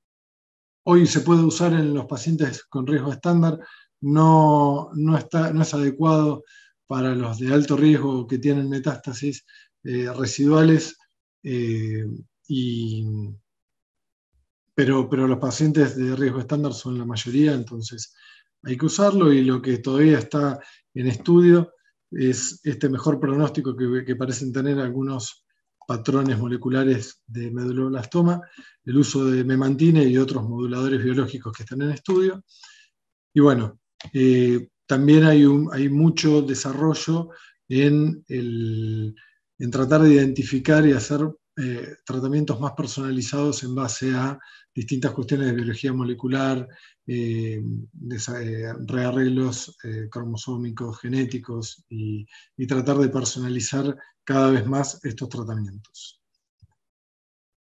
hoy se puede usar en los pacientes con riesgo estándar, no, está, no es adecuado para los de alto riesgo que tienen metástasis eh, residuales y pero, pero los pacientes de riesgo estándar son la mayoría, entonces hay que usarlo y lo que todavía está en estudio es este mejor pronóstico que, parecen tener algunos patrones moleculares de meduloblastoma, el uso de memantine y otros moduladores biológicos que están en estudio. Y bueno, eh, también hay, hay mucho desarrollo en, el, en tratar de identificar y hacer eh, tratamientos más personalizados en base a distintas cuestiones de biología molecular, eh, eh, rearreglos cromosómicos, genéticos y, tratar de personalizar cada vez más estos tratamientos.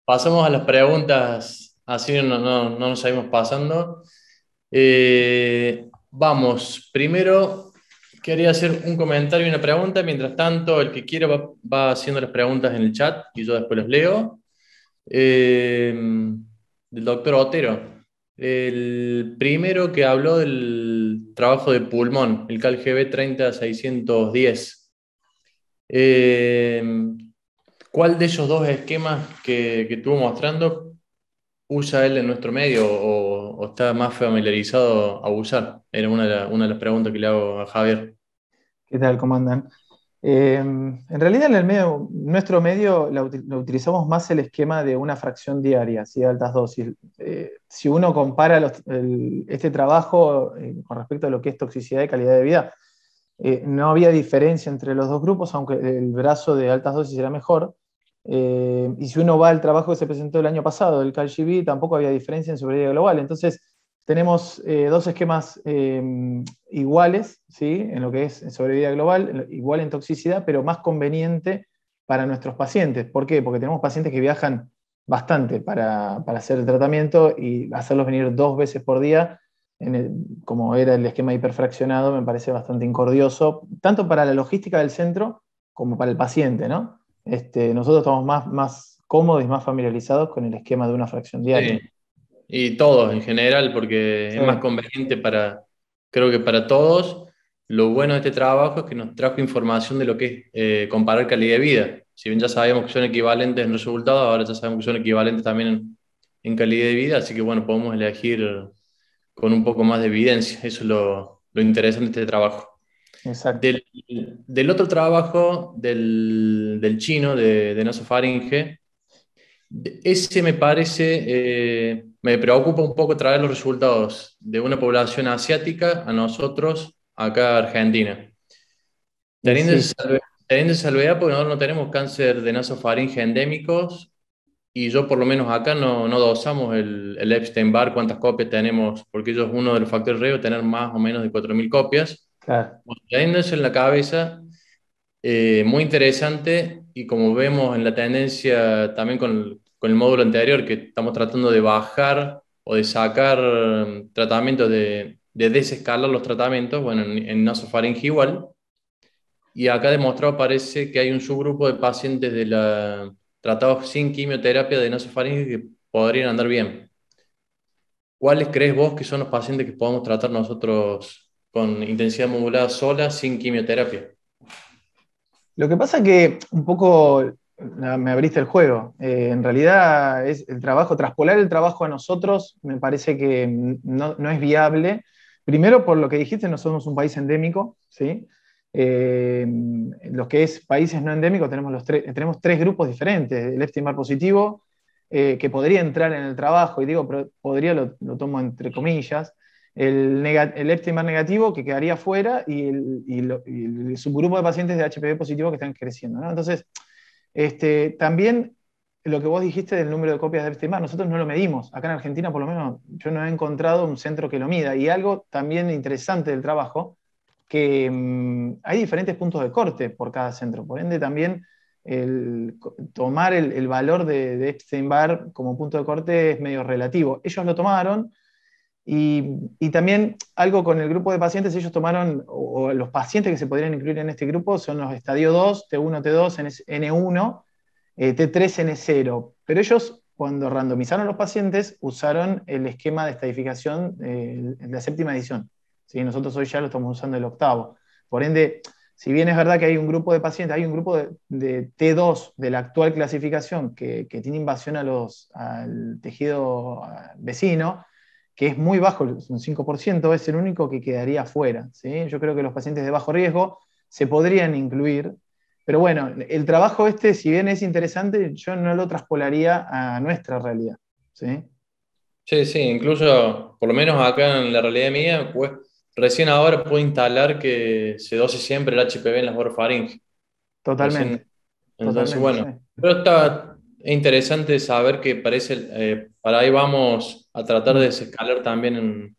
Pasamos a las preguntas, así no, no, nos seguimos pasando. vamos, primero quería hacer un comentario y una pregunta. Mientras tanto, el que quiera va, haciendo las preguntas en el chat y yo después las leo. Eh, del doctor Otero. El primero que habló del trabajo de pulmón, el CalGB 30610. Eh, ¿Cuál de esos dos esquemas que, estuvo mostrando usa él en nuestro medio o, está más familiarizado a usar? Era una de, las preguntas que le hago a Javier. ¿Qué tal? ¿Cómo andan? Em, en realidad en nuestro medio lo, utilizamos más el esquema de una fracción diaria, ¿sí? altas dosis. Eh, si uno compara este trabajo eh, con respecto a lo que es toxicidad y calidad de vida, eh, no había diferencia entre los dos grupos, aunque el brazo de altas dosis era mejor. y si uno va al trabajo que se presentó el año pasado, el CalGB, tampoco había diferencia en sobrevida global. Entonces, tenemos eh, dos esquemas em, iguales, ¿sí? en lo que es sobrevida global, igual en toxicidad, pero más conveniente para nuestros pacientes. ¿Por qué? Porque tenemos pacientes que viajan bastante para, hacer el tratamiento y hacerlos venir dos veces por día, como era el esquema hiperfraccionado, me parece bastante incordioso, tanto para la logística del centro como para el paciente. ¿no? Este, nosotros estamos más, más cómodos y más familiarizados con el esquema de una fracción diaria. Y todos en general, porque es más conveniente para, creo que para todos. Lo bueno de este trabajo es que nos trajo información de lo que es eh, comparar calidad de vida. Si bien ya sabíamos que son equivalentes en resultados, ahora ya sabemos que son equivalentes también en, calidad de vida, así que bueno, podemos elegir con un poco más de evidencia. Eso es lo, lo interesante de este trabajo. Del, otro trabajo del, chino, de, de nasofaringe, ese me parece, eh, me preocupa un poco traer los resultados de una población asiática a nosotros acá Argentina. Teniendo, sí. salvedad, porque nosotros no tenemos cáncer de nasofaringe endémicos y yo por lo menos acá no, no dosamos el, el Epstein-Barr, cuántas copias tenemos, porque ellos uno de los factores riesgo tener más o menos de 4.000 copias. Claro. Eso en la cabeza, eh, muy interesante y como vemos en la tendencia también con, con, el módulo anterior, que estamos tratando de bajar o de sacar um, tratamientos, de, de desescalar los tratamientos, bueno, en, en nasofaringe igual. Y acá demostrado parece que hay un subgrupo de pacientes de la tratados sin quimioterapia de nasofaringe que podrían andar bien. ¿Cuáles crees vos que son los pacientes que podemos tratar nosotros con intensidad modulada sola sin quimioterapia? Lo que pasa es que un poco me abriste el juego. Eh, en realidad es el trabajo, traspolar el trabajo a nosotros me parece que no, no, es viable. Primero por lo que dijiste, no somos un país endémico, ¿sí? Eh, los que es países no endémicos tenemos, los tenemos tres grupos diferentes. El Epstein-Barr positivo, eh, que podría entrar en el trabajo, y digo, pero podría lo, tomo entre comillas. El, el Epstein-Barr negativo, que quedaría fuera, y el, subgrupo de pacientes de HPV positivo que están creciendo. Entonces, este, también lo que vos dijiste del número de copias de Epstein-Barr, nosotros no lo medimos. Acá en Argentina, por lo menos, yo no he encontrado un centro que lo mida. Y algo también interesante del trabajo que mm, hay diferentes puntos de corte por cada centro. Por ende, también el, tomar el, valor de, de Epstein-Barr como punto de corte es medio relativo. Ellos lo tomaron y, también algo con el grupo de pacientes, ellos tomaron, o, los pacientes que se podrían incluir en este grupo son los estadio 2, T1, T2, N1, T3, N0. Pero ellos, cuando randomizaron los pacientes, usaron el esquema de estadificación eh, de la séptima edición. Nosotros hoy ya lo estamos usando el octavo. Por ende, si bien es verdad que hay un grupo de pacientes, hay un grupo de, T2 de la actual clasificación que, tiene invasión a los, al tejido vecino, que es muy bajo, un 5%, es el único que quedaría fuera. ¿sí? Yo creo que los pacientes de bajo riesgo se podrían incluir, pero bueno, el trabajo este, si bien es interesante, yo no lo traspolaría a nuestra realidad. ¿sí? Sí, sí, incluso, por lo menos acá en la realidad mía, pues Recién ahora puedo instalar que se dose siempre el HPV en las orofaringe. Totalmente. entonces, bueno, pero está interesante saber que parece, eh, para ahí vamos a tratar de desescalar también en,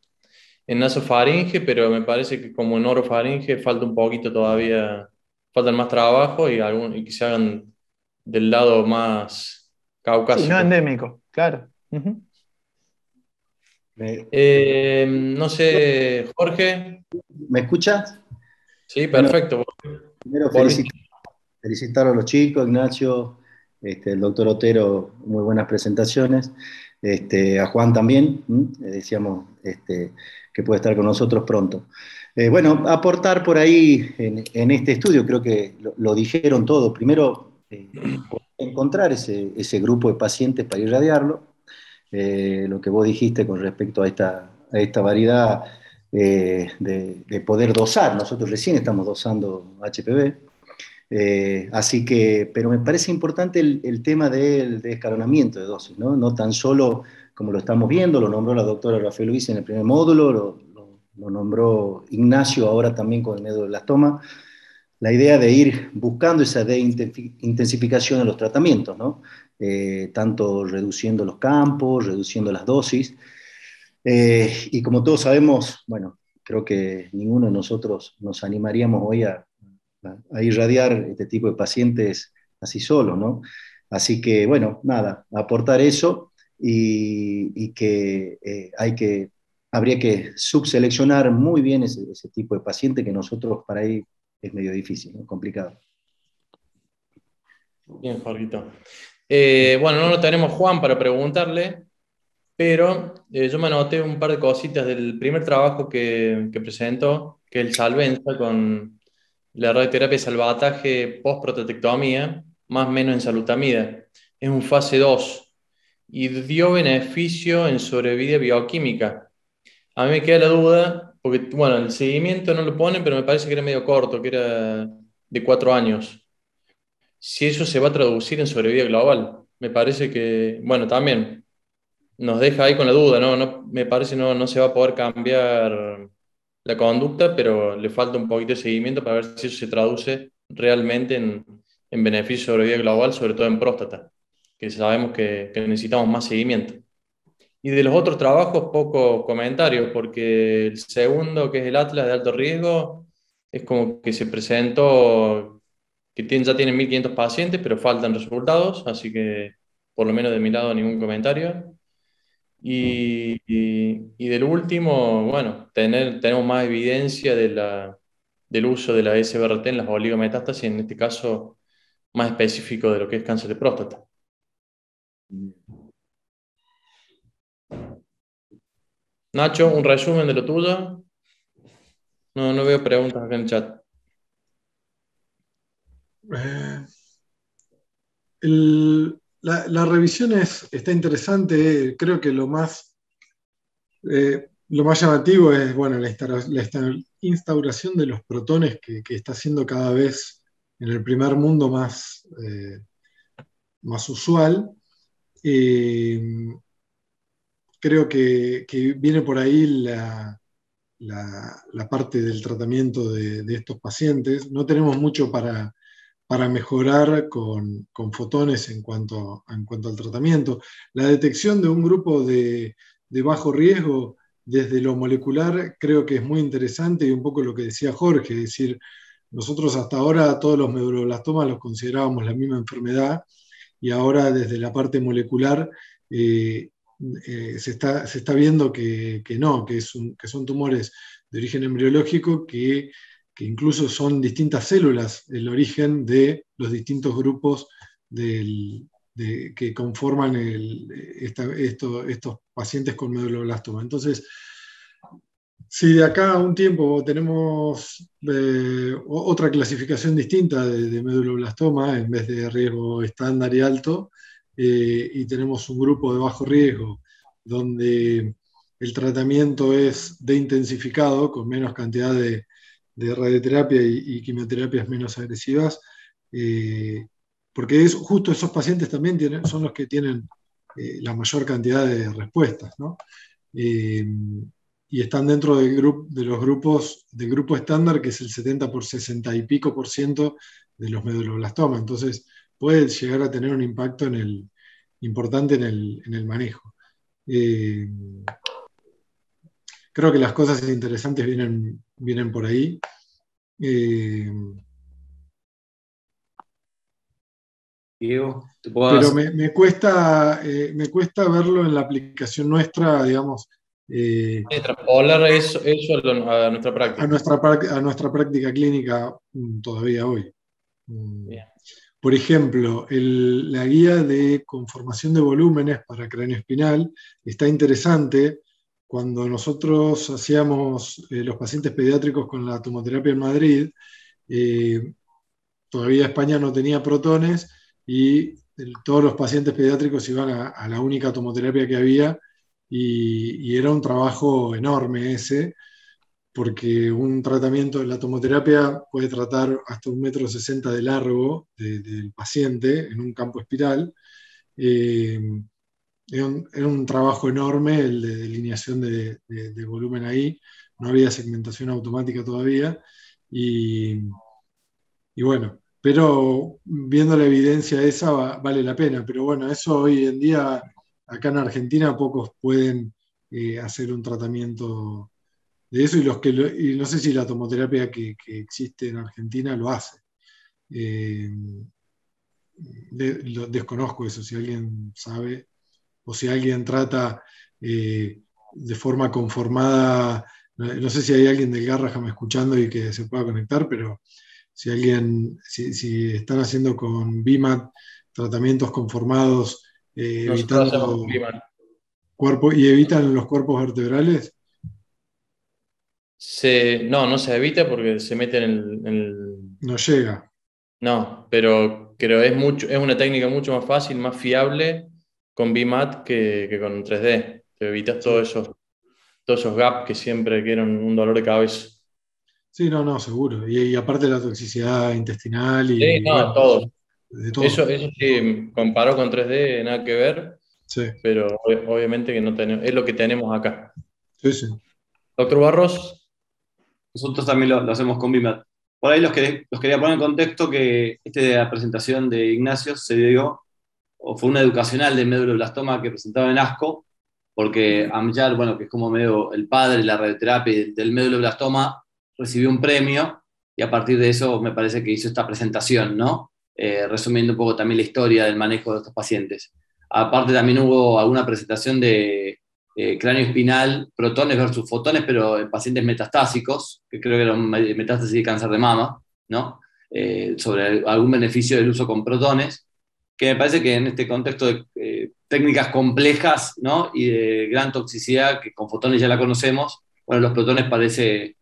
en nasofaringe, pero me parece que como en orofaringe falta un poquito todavía, faltan más trabajo y, algún, y que se hagan del lado más caucásico. Sí, no endémico, claro. Eh, no sé, Jorge. ¿Me escuchas? Sí, perfecto. primero felicitar, a los chicos, Ignacio, este, el doctor Otero, muy buenas presentaciones. Este, a Juan también, decíamos este, que puede estar con nosotros pronto. Eh, bueno, aportar por ahí en, este estudio, creo que lo, dijeron todo. Primero, eh, encontrar ese, ese, grupo de pacientes para irradiarlo, eh, lo que vos dijiste con respecto a esta, a esta variedad eh, de, poder dosar. Nosotros recién estamos dosando HPV. Eh, así que, pero me parece importante el, tema del de escalonamiento de dosis, ¿no? no tan solo como lo estamos viendo, lo nombró la doctora Rafael Luis en el primer módulo, lo, nombró Ignacio ahora también con el medio de las tomas, la idea de ir buscando esa intensificación de los tratamientos, ¿no? Eh, tanto reduciendo los campos, reduciendo las dosis. Eh, y como todos sabemos, bueno, creo que ninguno de nosotros nos animaríamos hoy a, irradiar este tipo de pacientes así solo, ¿no? Así que, bueno, nada, aportar eso y, que eh, hay que, habría que subseleccionar muy bien ese, ese, tipo de paciente que nosotros para ahí es medio difícil, complicado. Bien, Jorgito. Eh, bueno, no lo tenemos Juan para preguntarle, pero eh, yo me anoté un par de cositas del primer trabajo que, que presentó, que el Salvenza con la radioterapia de salvataje post-prototectomía, más o menos en salutamida. Es un fase 2 y dio beneficio en sobrevida bioquímica. A mí me queda la duda, porque, bueno, el seguimiento no lo ponen, pero me parece que era medio corto, que era de cuatro años. Si eso se va a traducir en sobrevida global, me parece que, bueno, también nos deja ahí con la duda, ¿no? no me parece no, no se va a poder cambiar la conducta, pero le falta un poquito de seguimiento para ver si eso se traduce realmente en, en beneficio de sobrevida global, sobre todo en próstata, que sabemos que, que necesitamos más seguimiento. Y de los otros trabajos, poco comentario, porque el segundo, que es el Atlas de alto riesgo, es como que se presentó, que ya tienen 1.500 pacientes, pero faltan resultados, así que por lo menos de mi lado ningún comentario. Y, y, del último, bueno, tener, tenemos más evidencia del uso de la SBRT en las oligometástasis, en este caso más específico de lo que es cáncer de próstata. Nacho, un resumen de lo tuyo. No, no veo preguntas acá en el chat. Eh, la, revisión está interesante. Creo que lo más, eh, lo más llamativo es bueno, la, instauración de los protones que, está siendo cada vez en el primer mundo más, eh, más usual creo que, viene por ahí la, parte del tratamiento de, estos pacientes. No tenemos mucho para, mejorar con, fotones en cuanto, en cuanto al tratamiento. La detección de un grupo de, bajo riesgo desde lo molecular creo que es muy interesante y un poco lo que decía Jorge, es decir, nosotros hasta ahora todos los medulloblastomas los considerábamos la misma enfermedad y ahora desde la parte molecular eh, eh, se, está, se, está, viendo que, no, que, es que, son tumores de origen embriológico que, que, incluso son distintas células el origen de los distintos grupos del, que conforman estos pacientes con medulloblastoma. Entonces, si de acá a un tiempo tenemos eh, otra clasificación distinta de, de en vez de riesgo estándar y alto, eh, y tenemos un grupo de bajo riesgo donde el tratamiento es de intensificado con menos cantidad de, radioterapia y, quimioterapias menos agresivas, eh, porque es, justo esos pacientes también son los que tienen eh, la mayor cantidad de respuestas, y están dentro del grupo, de los grupos del grupo estándar, que es el 70 por 60 y pico por ciento de los meduloblastomas. Entonces, puede llegar a tener un impacto en el, importante en el, manejo. Eh, creo que las cosas interesantes vienen, vienen por ahí. Eh, Diego, pero me, cuesta, eh, me cuesta verlo en la aplicación nuestra, digamos. Extrapolar eso, a nuestra práctica. A nuestra, a nuestra práctica clínica mm, todavía hoy. Mm. Bien. Por ejemplo, la guía de conformación de volúmenes para cráneo espinal está interesante. Cuando nosotros hacíamos eh, los pacientes pediátricos con la tomoterapia en Madrid, eh, todavía España no tenía protones y todos los pacientes pediátricos iban a, la única tomoterapia que había y, era un trabajo enorme ese porque un tratamiento la tomoterapia puede tratar hasta un metro sesenta de largo del paciente en un campo espiral. Eh, era, un, trabajo enorme el de delineación de, volumen ahí, no había segmentación automática todavía, y, bueno, pero viendo la evidencia esa vale la pena, pero bueno, eso hoy en día acá en Argentina pocos pueden eh, hacer un tratamiento de eso. Y, los que no sé si la tomoterapia que, existe en Argentina lo hace. Eh, desconozco eso, si alguien sabe o si alguien trata eh, de forma conformada, no, sé si hay alguien del Garraham escuchando y que se pueda conectar, pero si alguien, si, están haciendo con BIMAT tratamientos conformados, eh, evitando cuerpo, y evitan los cuerpos vertebrales, no, no se evita porque se mete en el, No llega. No, pero creo es, mucho, es una técnica mucho más fácil, más fiable con BIMAT que, que con 3D. Te evitas todo eso. todos esos gaps que siempre que eran un dolor de cabeza. Sí, no, no, seguro. Y, aparte de la toxicidad intestinal y... Sí, no, todo. Eso, eso sí, comparó con 3D, nada que ver. Sí. Pero obviamente que no tenemos, es lo que tenemos acá. Sí, sí. Doctor Barros. Nosotros también lo, hacemos con BIMAT. Por ahí los, que, los quería poner en contexto que esta de la presentación de Ignacio se dio, o fue una educacional de medulloblastoma que presentaba en ASCO, porque Amjar, bueno, que es como medio el padre de la radioterapia del medulloblastoma, recibió un premio y a partir de eso me parece que hizo esta presentación, ¿no? Eh, resumiendo un poco también la historia del manejo de estos pacientes. Aparte también hubo alguna presentación de eh, cráneo espinal, protones versus fotones, pero en pacientes metastásicos, que creo que eran metástasis de cáncer de mama, ¿no? Eh, sobre algún beneficio del uso con protones, que me parece que en este contexto de eh, técnicas complejas ¿no? y de gran toxicidad, que con fotones ya la conocemos, bueno, los protones parece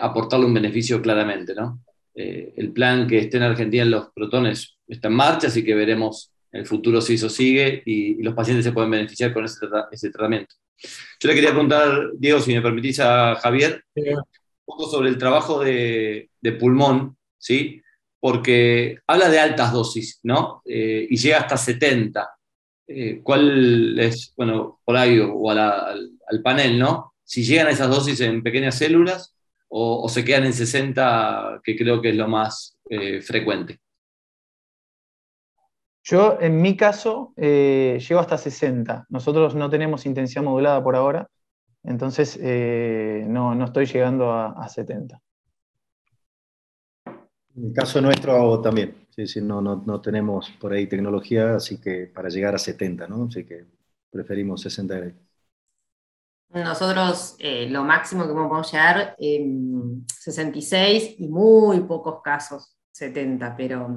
aportarle un beneficio claramente, ¿no? el plan que esté en Argentina en los protones está en marcha, así que veremos en el futuro si eso sigue y, los pacientes se pueden beneficiar con ese, tratamiento. Yo le quería preguntar, Diego, si me permitís a Javier, un poco sobre el trabajo de, pulmón, ¿sí? Porque habla de altas dosis, ¿no? Eh, y llega hasta 70. Eh, ¿Cuál es, bueno, por ahí, o al, panel, ¿no? Si llegan a esas dosis en pequeñas células o, se quedan en 60, que creo que es lo más eh, frecuente. Yo, en mi caso, llego hasta 60. Nosotros no tenemos intención modulada por ahora, entonces eh, no, estoy llegando a, 70. En el caso nuestro también, sí, sí, no, no, tenemos por ahí tecnología, así que para llegar a 70, ¿no? Así que preferimos 60 grados. Nosotros eh, lo máximo que podemos llegar, 66 y muy pocos casos, 70, pero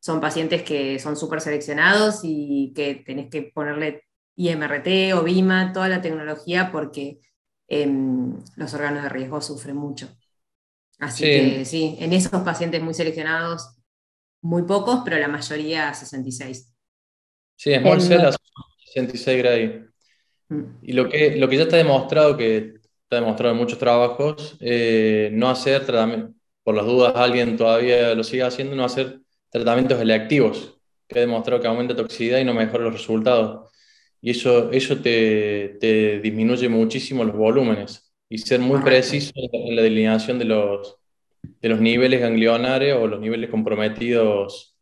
son pacientes que son súper seleccionados y que tenés que ponerle IMRT o BIMA, toda la tecnología, porque em, los órganos de riesgo sufren mucho. Así que sí, en esos pacientes muy seleccionados, muy pocos, pero la mayoría 66. Sí, es Morcella 66 grados. Mm. Y lo que, lo que ya está demostrado, que está demostrado en muchos trabajos, eh, no hacer tratamiento, por las dudas alguien todavía lo sigue haciendo, no hacer tratamientos eleactivos, que ha demostrado que aumenta toxicidad y no mejora los resultados. Y eso, eso te, te disminuye muchísimo los volúmenes y ser muy preciso en la delineación de los, de los niveles ganglionares o los niveles comprometidos.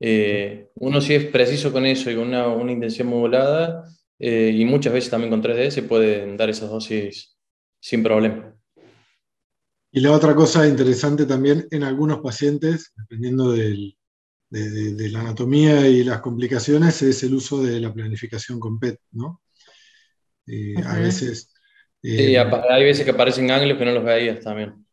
Eh, uno si es preciso con eso y con una, una intención modulada, eh, y muchas veces también con 3D se pueden dar esas dosis sin problema. Y la otra cosa interesante también en algunos pacientes, dependiendo de, la anatomía y las complicaciones, es el uso de la planificación con PET, ¿no? Eh, a veces... sí, eh, hay veces que aparecen ganglios que no los veías también.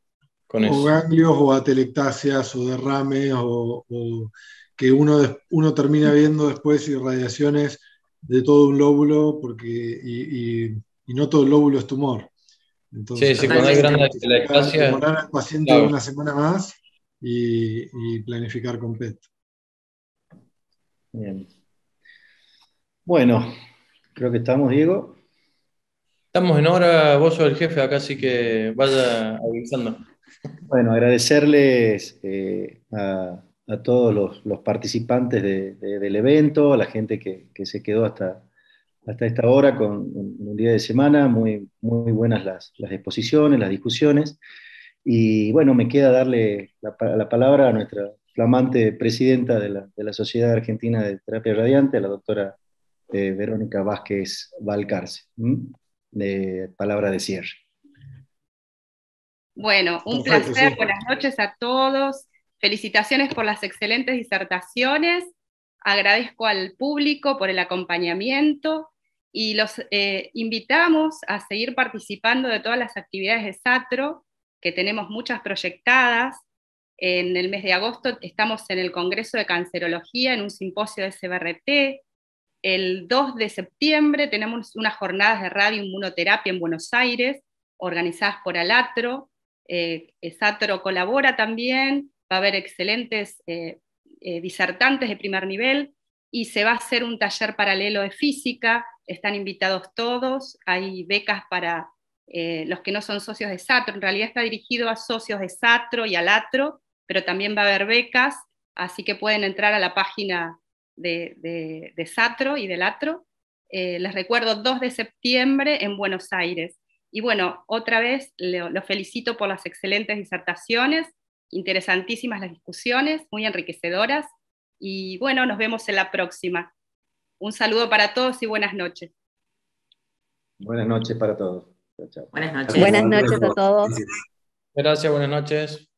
Con o ganglios o atelectasias o derrames o, que uno, uno termina viendo después irradiaciones de todo un lóbulo porque, y no todo el lóbulo es tumor sí, sí, cuando hay grande eclasia. Demorar al paciente una semana más y, planificar con PET. Bien. Bueno, creo que estamos, Diego. Estamos en hora, vos sos el jefe acá, así que vaya avisando. Bueno, agradecerles eh, a, todos los, participantes del evento, a la gente que, se quedó hasta, hasta esta hora con un, día de semana, muy, muy buenas las, las, exposiciones, las discusiones. Y bueno, me queda darle la, la palabra a nuestra flamante presidenta de la, de la, Sociedad Argentina de Terapia Radiante, la doctora eh, Verónica Vázquez Valcarce. De palabra de cierre. Bueno, un placer, buenas noches a todos. Felicitaciones por las excelentes disertaciones. Agradezco al público por el acompañamiento y los eh, invitamos a seguir participando de todas las actividades de SATRO, que tenemos muchas proyectadas. En el mes de agosto estamos en el Congreso de Cancerología, en un simposio de CBRT. El 2 de septiembre tenemos unas jornadas de radio inmunoterapia en Buenos Aires, organizadas por Alatro. Eh, SATRO colabora también, va a haber excelentes eh, disertantes de primer nivel y se va a hacer un taller paralelo de física están invitados todos, hay becas para eh, los que no son socios de SATRO. En realidad está dirigido a socios de SATRO y al ATRO, pero también va a haber becas, así que pueden entrar a la página de, SATRO y del ATRO. Eh, les recuerdo, 2 de septiembre en Buenos Aires. Y bueno, otra vez los felicito por las excelentes disertaciones, interesantísimas las discusiones, muy enriquecedoras. Y bueno, nos vemos en la próxima. Un saludo para todos y buenas noches. Buenas noches para todos. Buenas noches. Buenas noches a todos. Gracias, buenas noches.